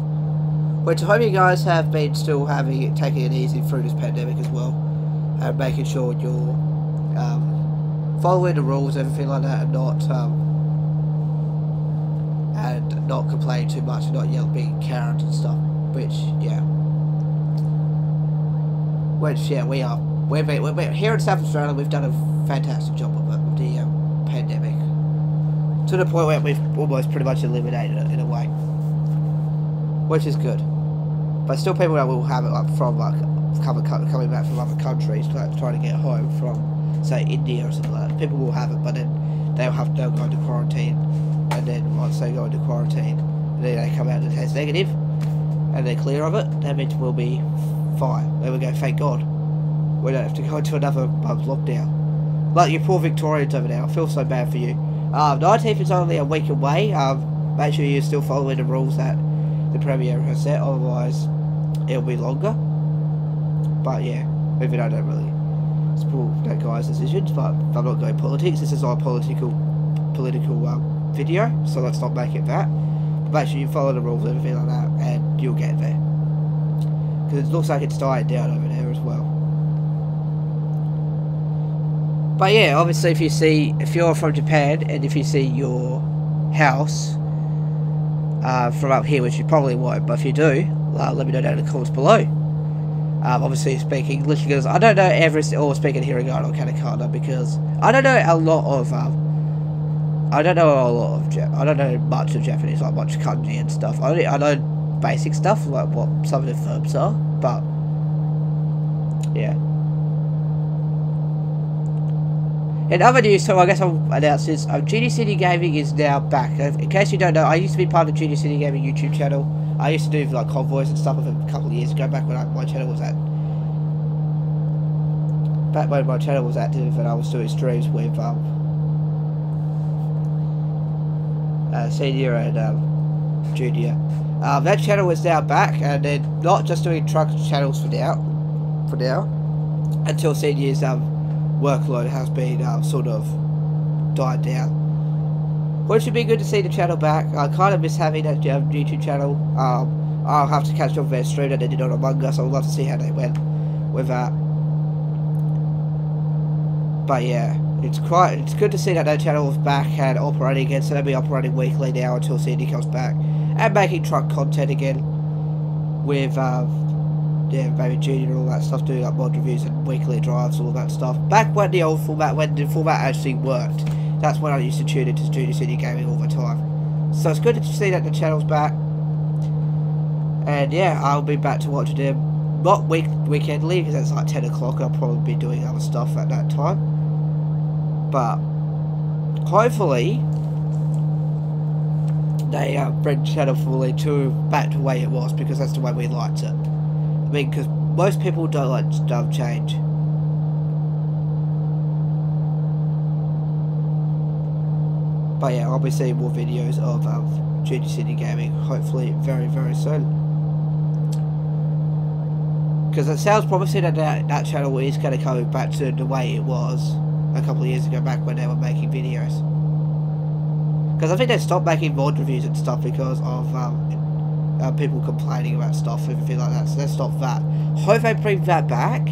Which I hope you guys have been still having taking it easy through this pandemic as well. And making sure you're um, following the rules, and everything like that, and not um, and not complaining too much, and not yelling, being Karen and stuff. Which, yeah. Which, yeah, we are. We're, we're, here in South Australia, we've done a fantastic job of it, with the um, pandemic. To the point where we've almost pretty much eliminated it in a way. Which is good. But still people that will have it like from like coming coming back from other countries like trying to get home from say India or something like that. People will have it but then they'll have to go into quarantine and then once they go into quarantine then they come out and test negative and they're clear of it, that means we'll be fine. There we go, thank God. We don't have to go into another month lockdown. Like you poor Victorians over there, I feel so bad for you. Um, 19th is only a week away. Um, make sure you're still following the rules that the Premier has set, otherwise it'll be longer. But yeah, on, I don't really all that guy's decisions, but I'm not going politics. This is our political political um, video, so let's not make it that. But make sure you follow the rules, and everything like that, and you'll get there. Because it looks like it's dying down over there as well. But yeah, obviously if you see, if you're from Japan, and if you see your house uh, from up here, which you probably won't, but if you do, uh, let me know down in the comments below. Um, obviously speaking English because I don't know every or speaking Hiragana or Katakana because I don't know a lot of um, I don't know a lot of ja I don't know much of Japanese like much kanji and stuff. I only, I know basic stuff like what some of the verbs are, but yeah. In other news, so I guess I'll announce this. Um, Junior City Gaming is now back. In case you don't know, I used to be part of Junior City Gaming YouTube channel. I used to do like convoys and stuff a couple of years ago, back when I, my channel was at. Back when my channel was active and I was doing streams with um, uh, senior and um, junior. Um, that channel is now back, and they're not just doing truck channels for now. For now, until senior's um workload has been um, sort of died down. Would be good to see the channel back. I kind of miss having that um, YouTube channel. Um, I'll have to catch up their stream that they did on Among Us. I would love to see how they went with that. But yeah, it's quite it's good to see that their channel is back and operating again. So they'll be operating weekly now until Cindy comes back and making truck content again with um, yeah, Junior and all that stuff, doing like mod reviews and weekly drives, and all that stuff. Back when the old format, when the format actually worked, that's when I used to tune into Junior City Gaming all the time. So it's good to see that the channel's back. And yeah, I'll be back to watching them, not week weekendly, because it's like 10 o'clock, I'll probably be doing other stuff at that time. But, hopefully, they uh, bring Channel fully to back to the way it was, because that's the way we liked it. I mean, because most people don't like stuff change. But yeah, I'll be seeing more videos of um, Junior City Gaming, hopefully very, very soon. Because it sounds promising that, that that channel is kind of coming back to the way it was a couple of years ago, back when they were making videos. Because I think they stopped making mod reviews and stuff because of um, uh, people complaining about stuff and everything like that. So they stopped that. Hope they bring that back.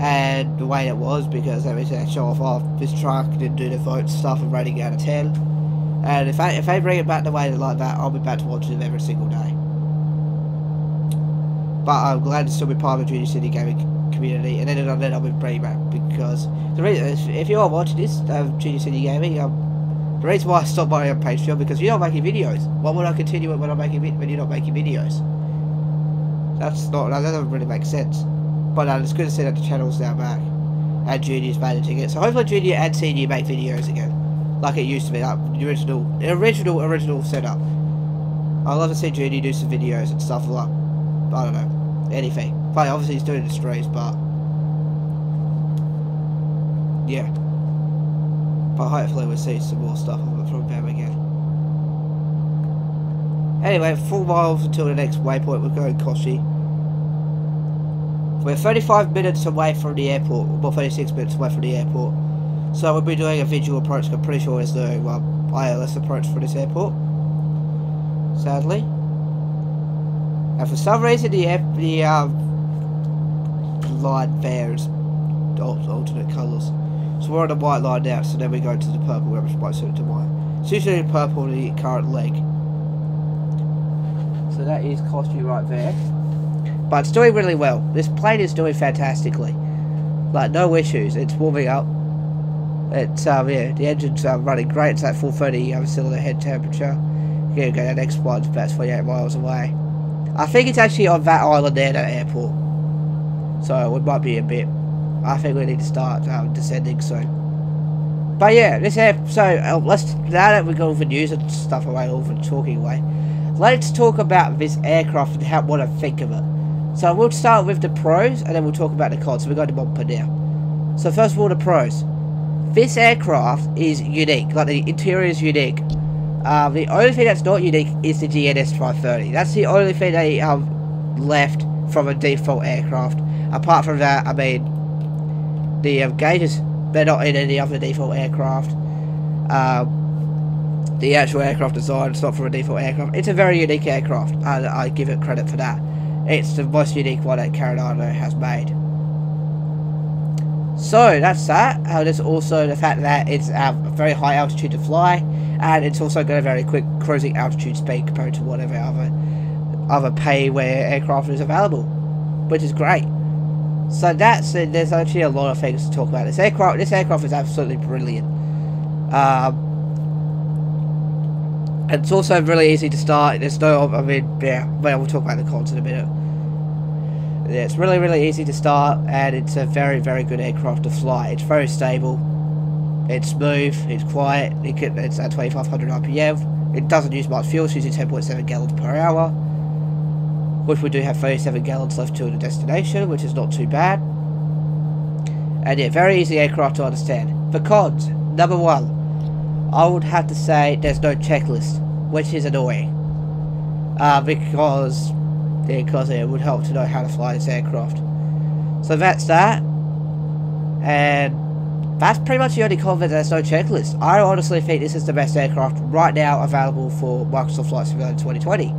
And the way it was because they to show off, oh, this truck didn't do the vote stuff and rating out of 10. And if I, if they bring it back the way like that, I'll be back to watching them every single day. But I'm glad to still be part of the Junior City Gaming community. And then and then I'll be bringing back because the reason, if you are watching this, um, Junior City Gaming, um, the reason why I stopped buying on Patreon because you're not making videos. Why would I continue it when I'm making when you're not making videos? That's not that doesn't really make sense. But uh, it's good to see that the channel's now back. And Junior's managing it. So hopefully Junior and Senior make videos again. Like it used to be, like the original, the original, original setup. I'd love to see Junior do some videos and stuff like, I don't know, anything. But obviously he's doing the streams, but... Yeah. But hopefully we'll see some more stuff from them again. Anyway, four miles until the next waypoint, we're going Koshi. We're 35 minutes away from the airport, well 36 minutes away from the airport. So we'll be doing a visual approach, I'm pretty sure it's the um, ILS approach for this airport. Sadly. And for some reason the, the um, line there is alternate colours. So we're on the white line now, so then we go to the purple where it's quite suited to mine. It's usually purple the current leg. So that is Koshi right there. But it's doing really well. This plane is doing fantastically. Like, no issues. It's warming up. It's, um, yeah, the engine's uh, running great. It's at 430 um, cylinder head temperature. Here we go, that next one's about 28 miles away. I think it's actually on that island there, that airport. So it might be a bit. I think we need to start um, descending soon. But yeah, this air. So uh, let's now that we go over news and stuff away, over talking away. Let's talk about this aircraft and how what I think of it. So we'll start with the pros and then we'll talk about the cons. So we go to bumper now. So first of all, the pros. This aircraft is unique. Like the interior is unique. Uh, the only thing that's not unique is the GNS 530. That's the only thing they have left from a default aircraft. Apart from that, I mean, the um, gauges, they're not in any other default aircraft. Um, the actual aircraft design, it's not from a default aircraft. It's a very unique aircraft, and I give it credit for that. It's the most unique one that Carenado has made. So that's that. Uh, there's also the fact that it's a very high altitude to fly, and it's also got a very quick cruising altitude speed compared to whatever other other pay where aircraft is available, which is great. So that's it. There's actually a lot of things to talk about. This aircraft, this aircraft is absolutely brilliant. Um, and it's also really easy to start. There's no, I mean, yeah, well, we'll talk about the cons in a minute. It's really, really easy to start, and it's a very, very good aircraft to fly. It's very stable. It's smooth. It's quiet. It can, it's at 2,500 RPM. It doesn't use much fuel. It's using 10.7 gallons per hour which we do have 37 gallons left to the destination, which is not too bad. And yeah, very easy aircraft to understand. The cons, number one, I would have to say there's no checklist, which is annoying. Uh, because, because it would help to know how to fly this aircraft. So that's that. And that's pretty much the only that there's no checklist. I honestly think this is the best aircraft right now available for Microsoft Flight Simulator 2020.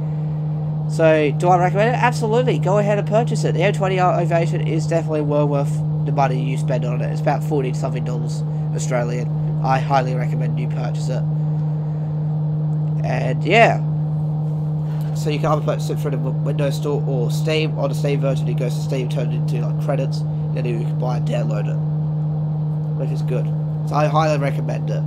So, do I recommend it? Absolutely. Go ahead and purchase it. The M20 Ovation is definitely well worth the money you spend on it. It's about 40 something dollars Australian. I highly recommend you purchase it. And yeah. So you can either purchase it through the Windows Store or Steam. On the Steam version, it goes to Steam, turned into like credits. Then you can buy and download it. Which is good. So I highly recommend it.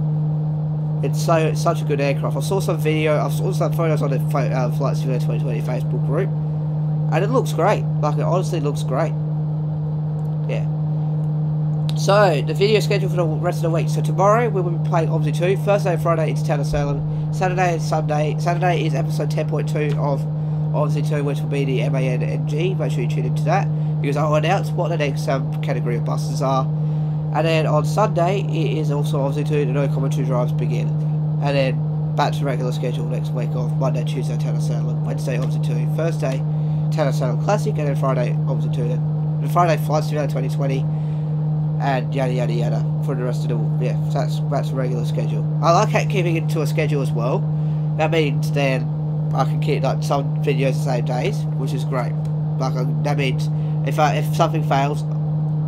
It's so it's such a good aircraft. I saw some video, I saw some photos on the uh, Flight Simulator 2020 Facebook group, and it looks great. Like it honestly looks great. So the video schedule for the rest of the week. So tomorrow we will be playing OMSI 2. Thursday, and Friday it's Town of Salem. Saturday and Sunday. Saturday is episode 10.2 of OMSI 2, which will be the MAN-NG. Make sure you tune into that because I'll announce what the next um, category of buses are and then on Sunday, it is also obviously 2, the no commentary drives begin. And then back to regular schedule next week of Monday, Tuesday, Town of Salem, Wednesday, obviously to Thursday, Town of Salem Classic, and then Friday, obviously 2. the Friday Flight Simulator 2020, and yada yada yada for the rest of the yeah. That's that's the regular schedule. I like keeping it to a schedule as well. That means then I can keep like some videos the same days, which is great. Like I, that means if I if something fails,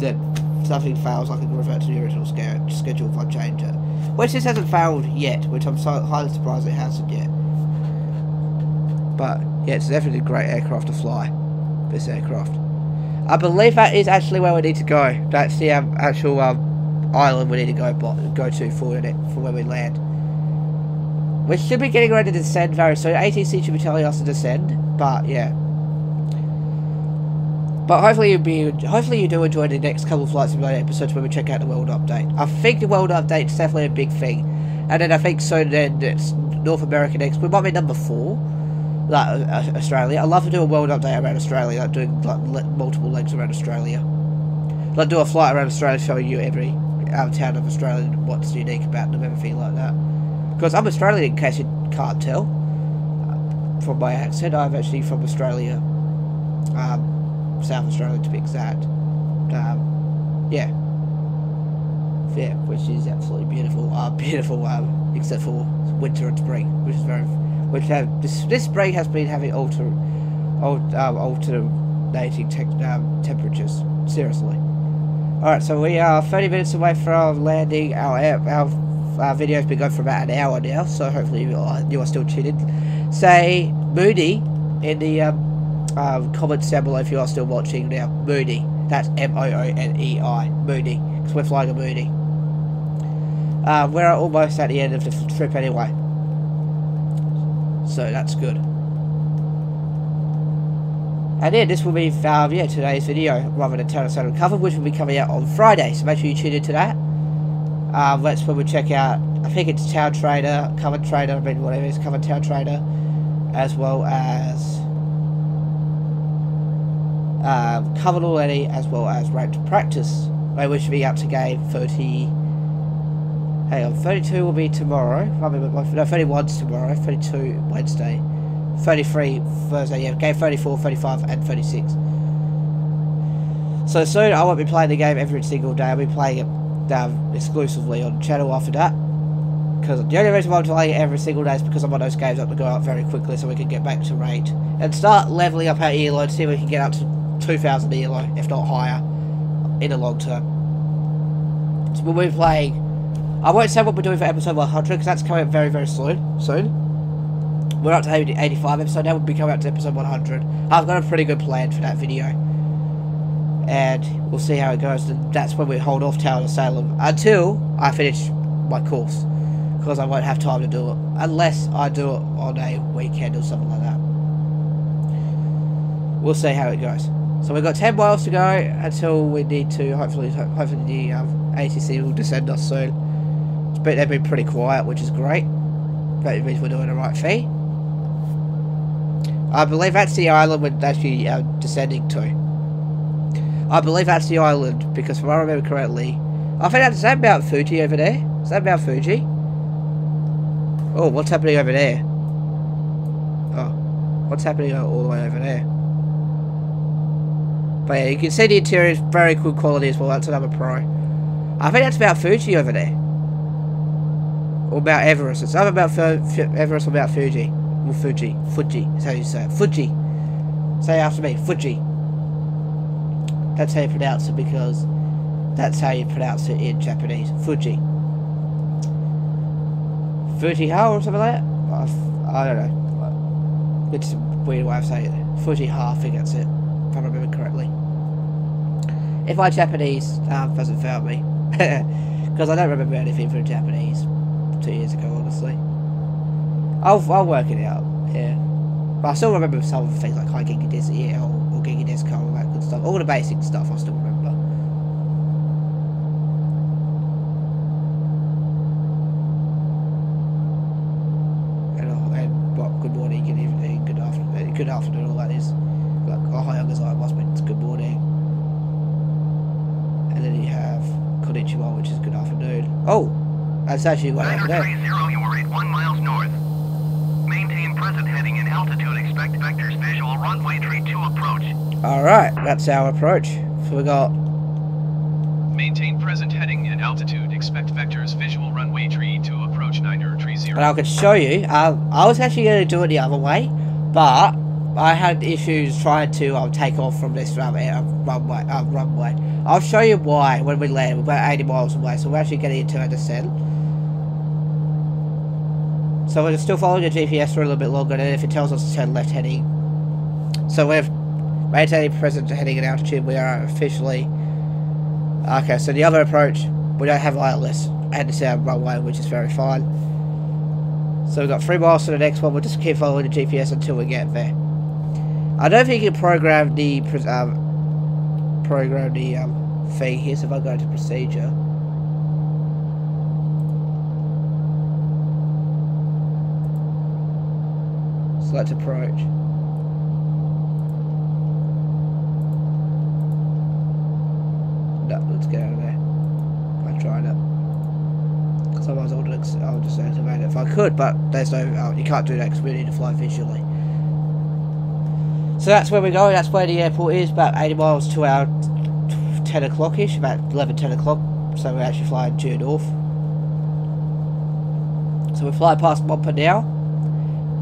then something fails, I can revert to the original schedule if I change it. Which this hasn't failed yet, which I'm so highly surprised it hasn't yet. But, yeah, it's definitely a great aircraft to fly. This aircraft. I believe that is actually where we need to go. That's the um, actual um, island we need to go go to for, it, for where we land. We should be getting ready to descend very soon. ATC should be telling us to descend, but yeah. But hopefully you be hopefully you do enjoy the next couple of Flight Simulator episodes when we check out the world update. I think the world update is definitely a big thing, and then I think so. Then it's North America next. We might be number four, like uh, Australia. I love to do a world update around Australia, like doing like multiple legs around Australia. Like do a flight around Australia, showing you every um, town of Australia, what's unique about them, everything like that. Because I'm Australian, in case you can't tell from my accent. I'm actually from Australia. Um, South Australia to be exact. Um, yeah. Yeah, which is absolutely beautiful. Uh, (laughs) beautiful, um, except for winter and spring, which is very, which have this this spring has been having alter, alter um, alternating te um, temperatures. Seriously. All right, so we are 30 minutes away from landing. Our our, our video's been going for about an hour now, so hopefully you are, you are still tuned in. Say Mooney in the um, um, comments down below if you are still watching now. Mooney. That's M-O-O-N-E-I. Mooney. Because we're flying a Mooney. Uh, we're almost at the end of the trip anyway. So that's good. And yeah, this will be um, yeah, today's video, rather than Town of Coven, which will be coming out on Friday. So make sure you tune into that. Um, when we check out, I think it's Town Traitor, Coven Trader, I mean whatever it is, Coven Town Traitor, as well as um, covered already, as well as ranked practice, we should be up to game 30. Hang on, 32 will be tomorrow. No, 31 tomorrow, 32 Wednesday, 33 Thursday, yeah, game 34, 35, and 36. So soon I won't be playing the game every single day. I'll be playing it um, exclusively on channel after that. Because the only reason why I'm playing it every single day is because I want those games that to go up very quickly so we can get back to rate. And start leveling up our ELO to see if we can get up to 2000 ELO, if not higher, in the long term. So we'll be playing... I won't say what we're doing for episode 100 because that's coming up very, very soon. Soon. We're up to 85 episode now, we'll be coming up to episode 100. I've got a pretty good plan for that video. And we'll see how it goes. And that's when we hold off Town of Salem until I finish my course. Because I won't have time to do it. Unless I do it on a weekend or something like that. We'll see how it goes. So we've got 10 miles to go until we need to, hopefully, hopefully the um, ATC will descend us soon. But they've been pretty quiet, which is great. That means we're doing the right thing. I believe that's the island we're actually uh, descending to. I believe that's the island, because if I remember correctly... I think that's, that Mount Fuji over there? Is that Mount Fuji? Oh, what's happening over there? Oh, what's happening all the way over there? But yeah, you can see the interior is very good quality as well. That's another pro. I think that's Mount Fuji over there. Or Mount Everest. It's either Mount Everest or Mount Fuji. Well, Fuji. Fuji is how you say it. Fuji. Say after me. Fuji. That's how you pronounce it because that's how you pronounce it in Japanese. Fuji. Fujiha or something like that? I, don't know. It's a weird way of saying it. Fujiha, I think that's it. If I remember correctly. If my Japanese um, doesn't fail me. (laughs) Because I don't remember anything from Japanese two years ago, honestly. I'll, I'll work it out, yeah. But I still remember some of the things like High Genki Disc, yeah, or, Genki Disc, all that good stuff. All the basic stuff I still remember. And, oh, and what, good morning, good evening, good afternoon, good afternoon, all that is. Like, oh, hi, Youngazai, must mean it's good morning. And then you have Konnichiwa, which is good afternoon. Oh, that's actually what happened there. 930, you are at 1 miles north. Maintain present heading and altitude. Expect vectors visual runway tree 2 approach. Alright, that's our approach. So we got Maintain present heading and altitude. Expect vectors visual runway tree to approach 9er tree 0. and I could show you. Um, I was actually going to do it the other way, but I had issues trying to um, take off from this um, air, runway. Uh, runway. I'll show you why when we land. We're about 80 miles away, so we're actually getting into a descent. So we're still following the GPS for a little bit longer, and if it tells us to turn left heading. So we're maintaining present heading and altitude. We are officially Okay, so the other approach, we don't have wireless and it's our runway, which is very fine. So we've got three miles to the next one. We'll just keep following the GPS until we get there. I don't think you can program the um, program the um, thing here. So if I go to procedure, select approach. No, let's get out of there. I tried it. Otherwise I would I would just activate it if I could, but there's no, oh, you can't do that because we need to fly visually. So that's where we go, that's where the airport is, about 80 miles to our 10 o'clock-ish, about 11, 10 o'clock, so we're actually flying due north. So we fly past Mompa now,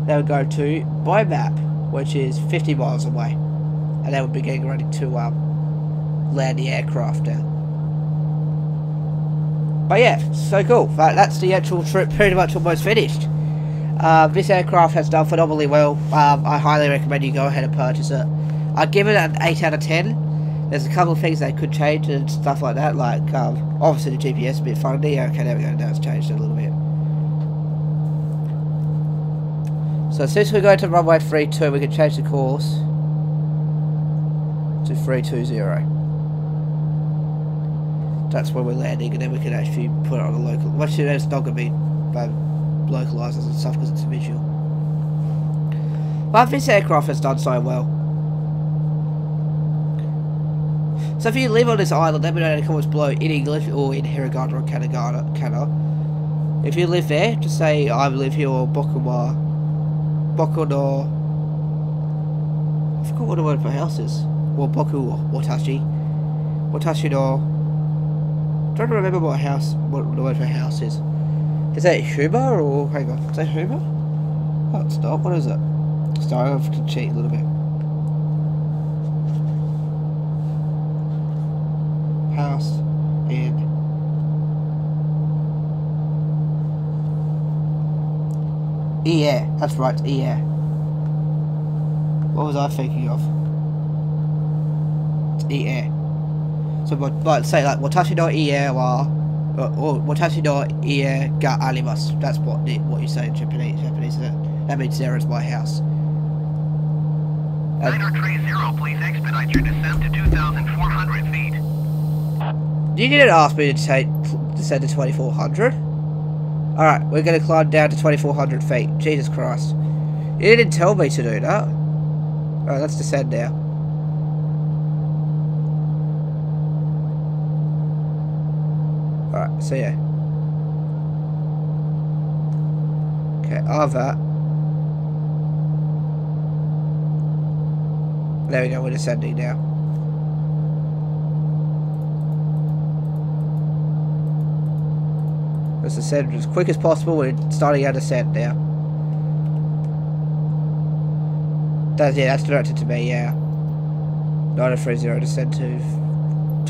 then would go to Map, which is 50 miles away, and they would be getting ready to um, land the aircraft now. But yeah, so cool. But that's the actual trip pretty much almost finished. Uh, this aircraft has done phenomenally well. Um, I highly recommend you go ahead and purchase it. I'd give it an 8 out of 10. There's a couple of things they could change and stuff like that. Like, um, obviously the GPS is a bit funny. Okay, there we go. Now it's changed a little bit. So since we're going to runway 32, we can change the course to 320 that's where we're landing, and then we can actually put it on a local. Well, actually, it's not going to be um, localizers and stuff because it's visual. But this aircraft has done so well. So if you live on this island, let me know in the comments below in English or in Hiragana or Kanagana. Kana. If you live there, just say I live here or Bokuwa. Bokuno. I forgot what the word for house is. Or Boku or Watashi. Watashi no. Trying to remember what house, what the word for house is. Is that Huma or hang on? Is that Huma? Oh, not. What is it? Sorry, I have to cheat a little bit. House in. Yeah, that's right. Yeah. What was I thinking of? Ie. So, but, but say like, watashi no ie wa, or, or watashi no ie ga arimasu. That's what the, what you say in Japanese. Japanese. That, that means there is my house. Uh, Niner please expedite your descent to 2,400 feet. you didn't ask me to take descend to 2400. All right, we're gonna climb down to 2400 feet. Jesus Christ! You didn't tell me to do that. All right, let's descend now. Alright, see ya. Okay, all that. Uh, there we go, we're descending now. Let's descend as quick as possible, we're starting our descent now. That's, yeah, that's directed to me, yeah. 9030 descend to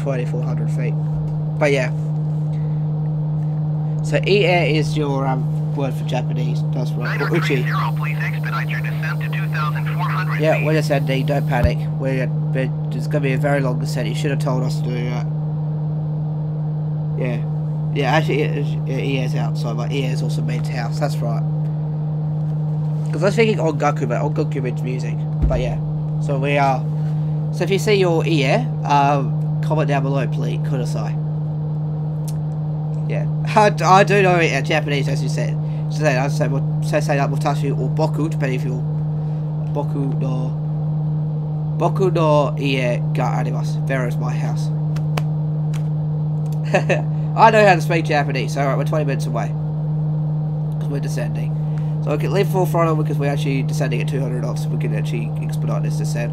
2400 feet. But yeah. So EA is your um, word for Japanese. That's right. Uchi. Zero, please expedite your descent to 2,400 Yeah, we're descending. Don't panic. We're but it's gonna be a very long descent. You should have told us to do that. Yeah. Yeah, actually, EA's outside, but EA is also means house. That's right. Because I was thinking Ongaku, but Ongaku means music. But yeah. So we are. So if you see your EA, um, comment down below, please. Kudasai. Yeah. (laughs) I, I do know it in Japanese, as you said. So I'd say, say, say that Watashi or Boku, depending if you're Boku no Boku no ie ga arimasu. There is my house. (laughs) I know how to speak Japanese. Alright, we're 20 minutes away. Because we're descending. So we can leave full throttle because we're actually descending at 200 knots. So we can actually expedite this descent.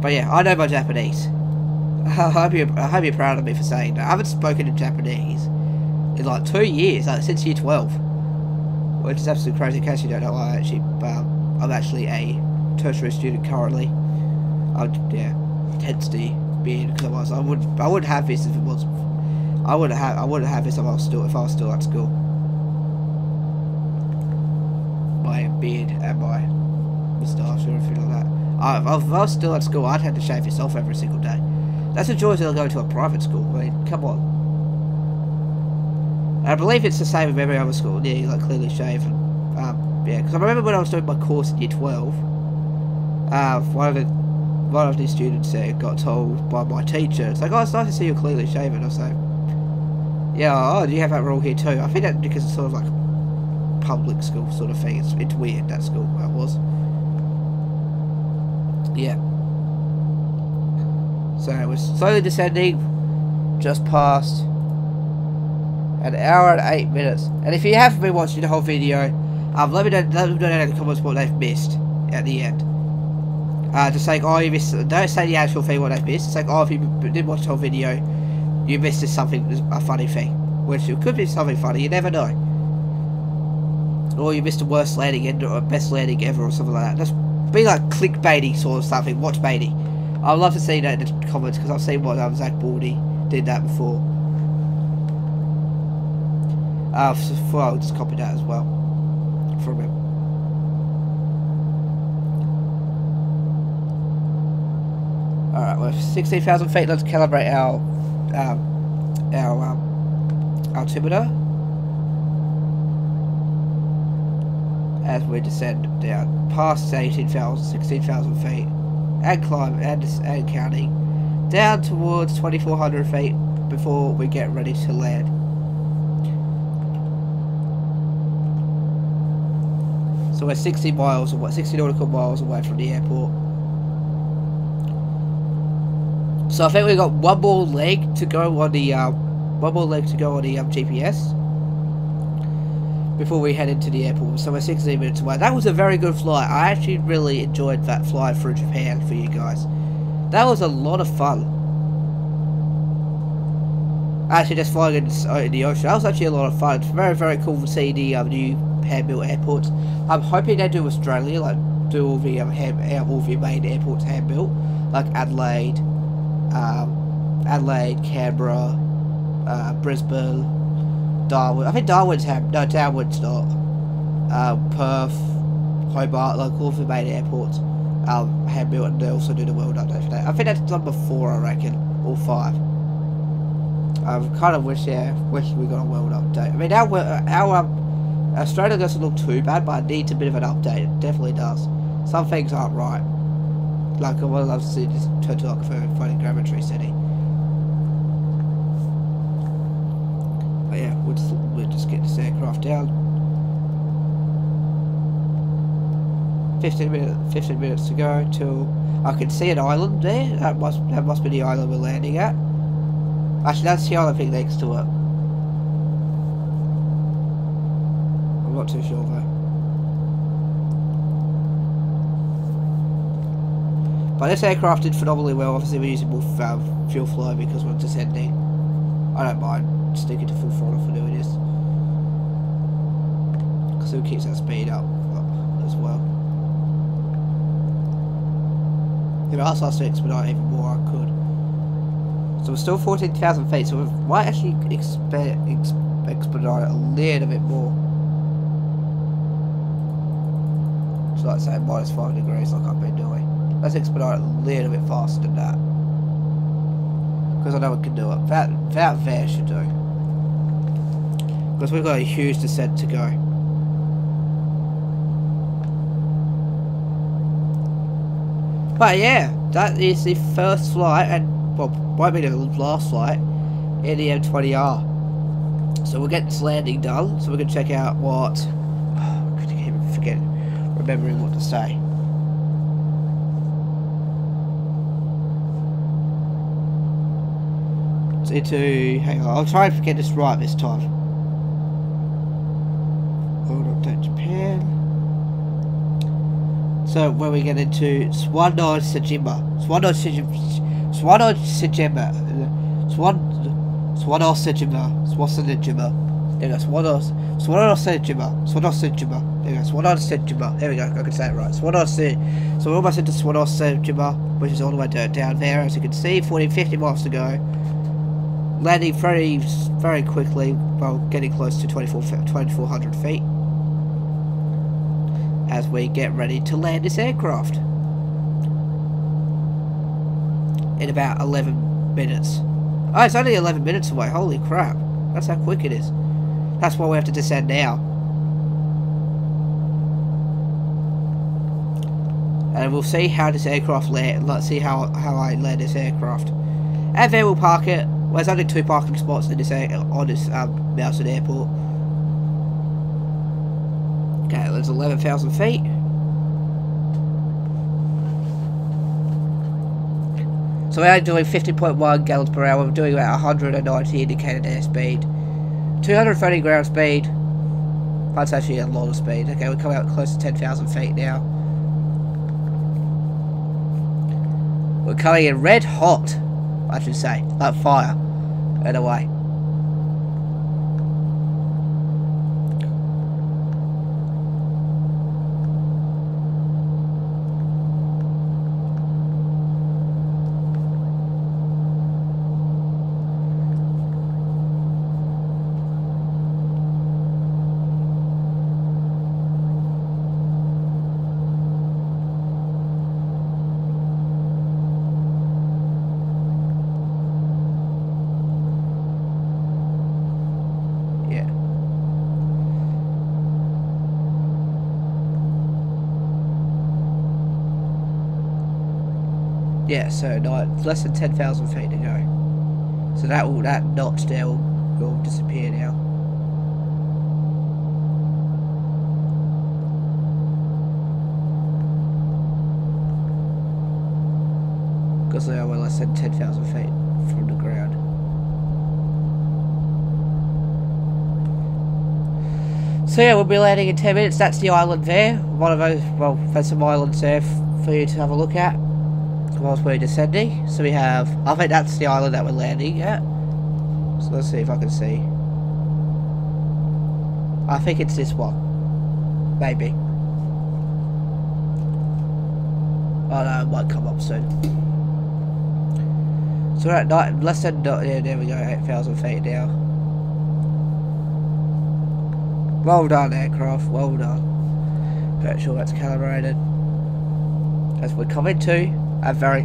But yeah, I know my Japanese. (laughs) I hope you're, I hope you're proud of me for saying that. I haven't spoken in Japanese in like two years, like since year 12. Which is absolutely crazy. In case you don't know, I actually, um, I'm actually a tertiary student currently. I yeah, hence being because I was. I would I would have this if it was. I wouldn't have I wouldn't have this if I was still if I was still at school. My beard and my moustache or anything like that. I, if I was still at school, I'd have to shave off every single day. That's a joy to go to a private school. I mean, come on. I believe it's the same with every other school. Yeah, you like clearly shave. And, um, yeah, because I remember when I was doing my course in year 12, uh, one of the one of the students there got told by my teacher, it's like, oh, it's nice to see you clearly shaven. I was like, yeah, oh, do you have that rule here too? I think that because it's sort of like public school sort of thing. It's, it's weird, that school, that was. Yeah. So was slowly descending, just past an hour and eight minutes. And if you haven't been watching the whole video, um, let me know, let me know in the comments what they've missed at the end. Uh, just like, oh, you missed, don't say the actual thing what they've missed. It's like, oh, if you did watch the whole video, you missed something, a funny thing. Which it could be something funny, you never know. Or you missed the worst landing ever, or best landing ever, or something like that. Just be like clickbaity sort of something, watch baity. I'd love to see that in the comments, because I've seen what um, Zach Baldy did that before. Uh, so I'll just copy that as well from him. Alright, we're 16,000 feet. Let's calibrate our our um, altimeter as we descend down past 18,000, 16,000 feet and climb and, and counting down towards 2,400 feet before we get ready to land. So we're 60 miles away, 60 nautical miles away from the airport. So I think we've got one more leg to go on the, um, one more leg to go on the um, GPS before we head into the airport. So we're 16 minutes away. That was a very good flight. I actually really enjoyed that flight through Japan for you guys. That was a lot of fun. actually just flying in, in the ocean. That was actually a lot of fun. It's very, very cool to see the um, new hand-built airports. I'm hoping they do Australia, like do all the um, hand, uh, all the main airports hand-built, like Adelaide, um, Adelaide, Canberra, uh, Brisbane, Darwin. I think Darwin's hand, no, Darwin's not. Um, Perth, Hobart, like all the main airports, um, and they also do the world update for that. I think that's number four, I reckon, or five. I kind of wish, yeah, wish we got a world update. I mean, our our um, Australia doesn't look too bad, but it needs a bit of an update. It definitely does. Some things aren't right. Like I would love to see this turn to like a very gravity city. But yeah, we'll just we'll just get this aircraft down. Fifteen minutes, fifteen minutes to go till I can see an island there. That must that must be the island we're landing at. Actually, that's the other thing next to it. I'm not too sure though. But this aircraft did phenomenally well. Obviously, we're using more um, fuel flow because we're descending. I don't mind sticking to full throttle for doing this. Because it keeps that speed up as well. If I asked us to expedite even more, I could. So we're still 14,000 feet, so we might actually expect ex expedite it a little bit more. So like say minus 5 degrees like doing. Let's expedite a little bit faster than that. Because I know we can do it. That, that there should do. Because we've got a huge descent to go. But yeah, that is the first flight, and well, might be the last flight in the M20R. So we'll get this landing done. So we can check out what. (sighs) Oh, I keep forget remembering what to say. Into. Hang on, I'll try and get this right this time. Hold up, to Japan. So when we get into Swano Sajima, Swano Sajima, Swano Sajima, Swan, Swano Sajima, Swasanajima. There we go, Swano, Swano Sajima, Swano Sajima. There we go, Sajima. There we go, I can say it right. Swano Sajima. So we're almost into Swano Sajima, which is all the way down there, as you can see, 40, 50 miles to go. Landing very, very quickly, while getting close to 24, 2400 feet as we get ready to land this aircraft in about 11 minutes. Oh, it's only 11 minutes away. Holy crap. That's how quick it is. That's why we have to descend now. And we'll see how this aircraft land. Let's see how, how I land this aircraft. And then we'll park it. Well, there's only two parking spots in this on this um, airport. Okay, that's 11,000 feet. So we are doing 50.1 gallons per hour. We're doing about 190 indicated airspeed. 230 ground speed. That's actually a lot of speed. Okay, we're coming out close to 10,000 feet now. We're coming in red hot, I should say. Like fire. In a way. Yeah. Yeah, so no, it's less than 10,000 feet to go. So that will, that notch there will, will disappear now. Because they are well less than 10,000 feet from the ground. So yeah, we'll be landing in 10 minutes. That's the island there. One of those, well, there's some islands there for you to have a look at whilst we're descending. So we have, I think that's the island that we're landing at. So let's see if I can see. I think it's this one. Maybe. Oh no, it might come up soon. So we're at night, less than, yeah, there we go, 8,000 feet now. Well done, aircraft, well done. Make sure that's calibrated. As we're coming to a very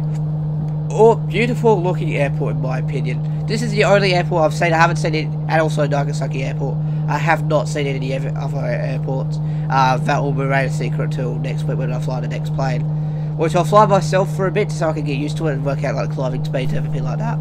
oh, beautiful looking airport in my opinion. This is the only airport I've seen, I haven't seen it, and also Nagasaki airport. I have not seen any other airports. Uh, that will remain a secret until next week when I fly the next plane. Which I'll fly myself for a bit so I can get used to it and work out like climbing speeds and everything like that.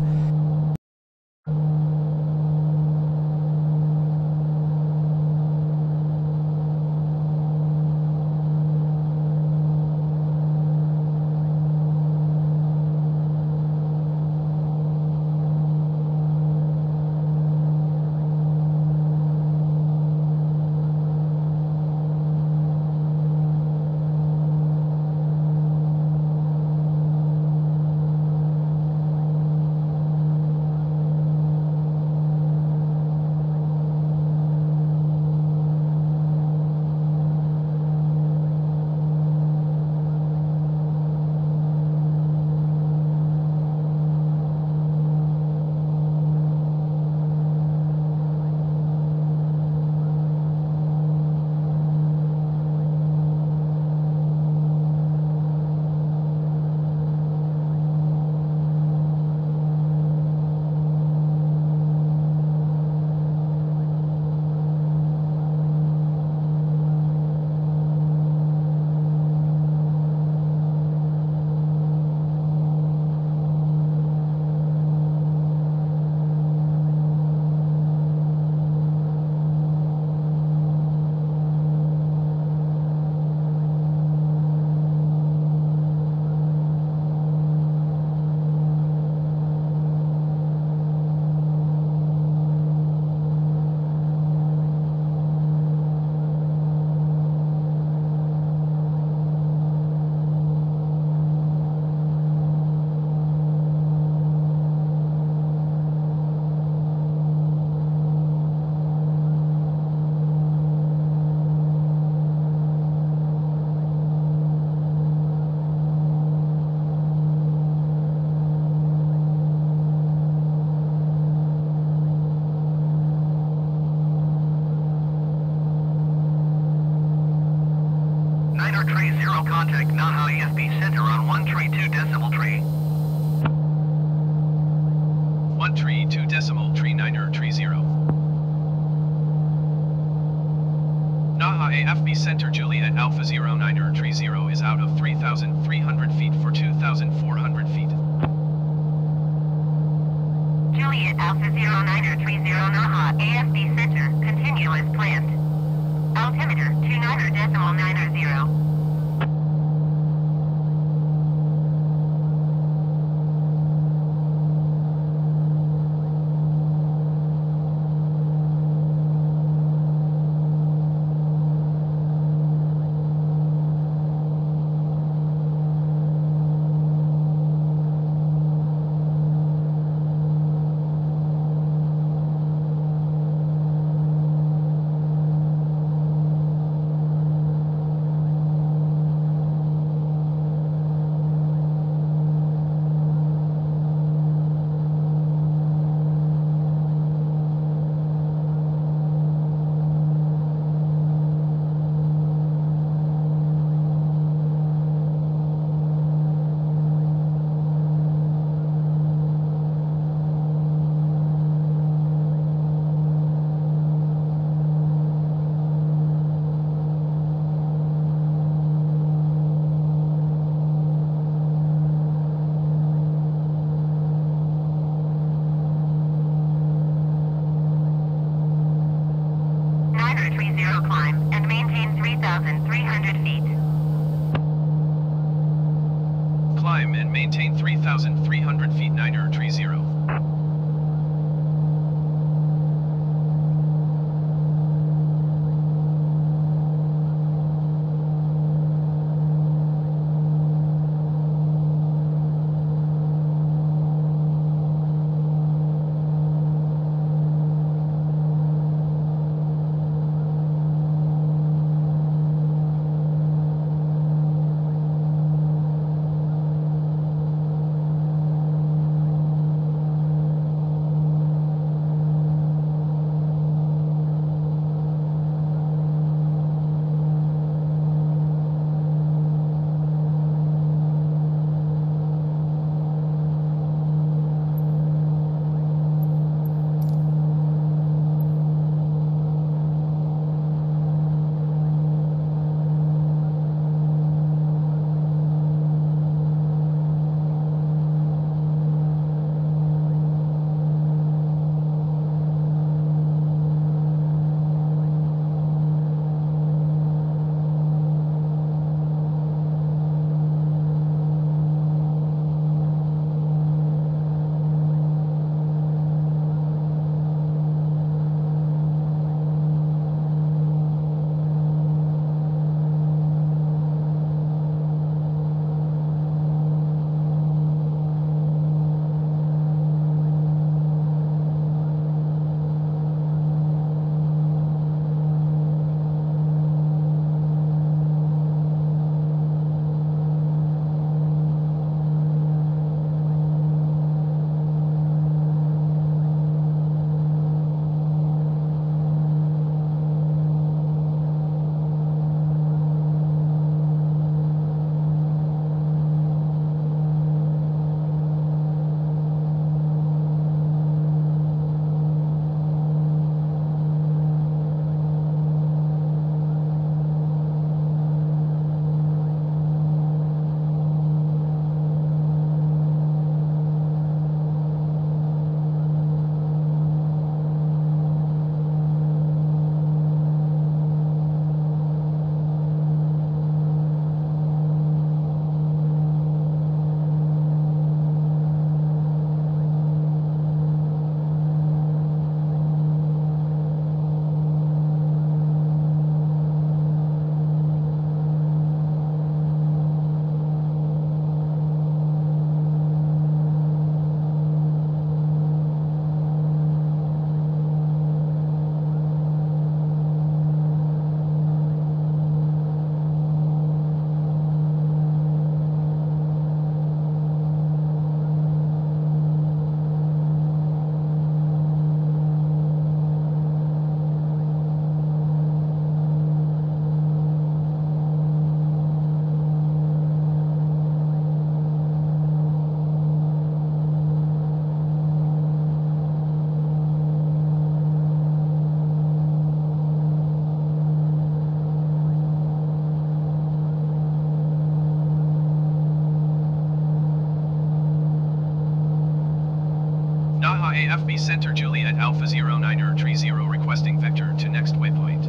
FB Center Juliet Alpha 09er Tree 0 requesting vector to next waypoint.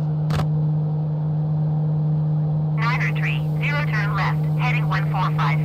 Niner Tree, zero turn left, heading 145.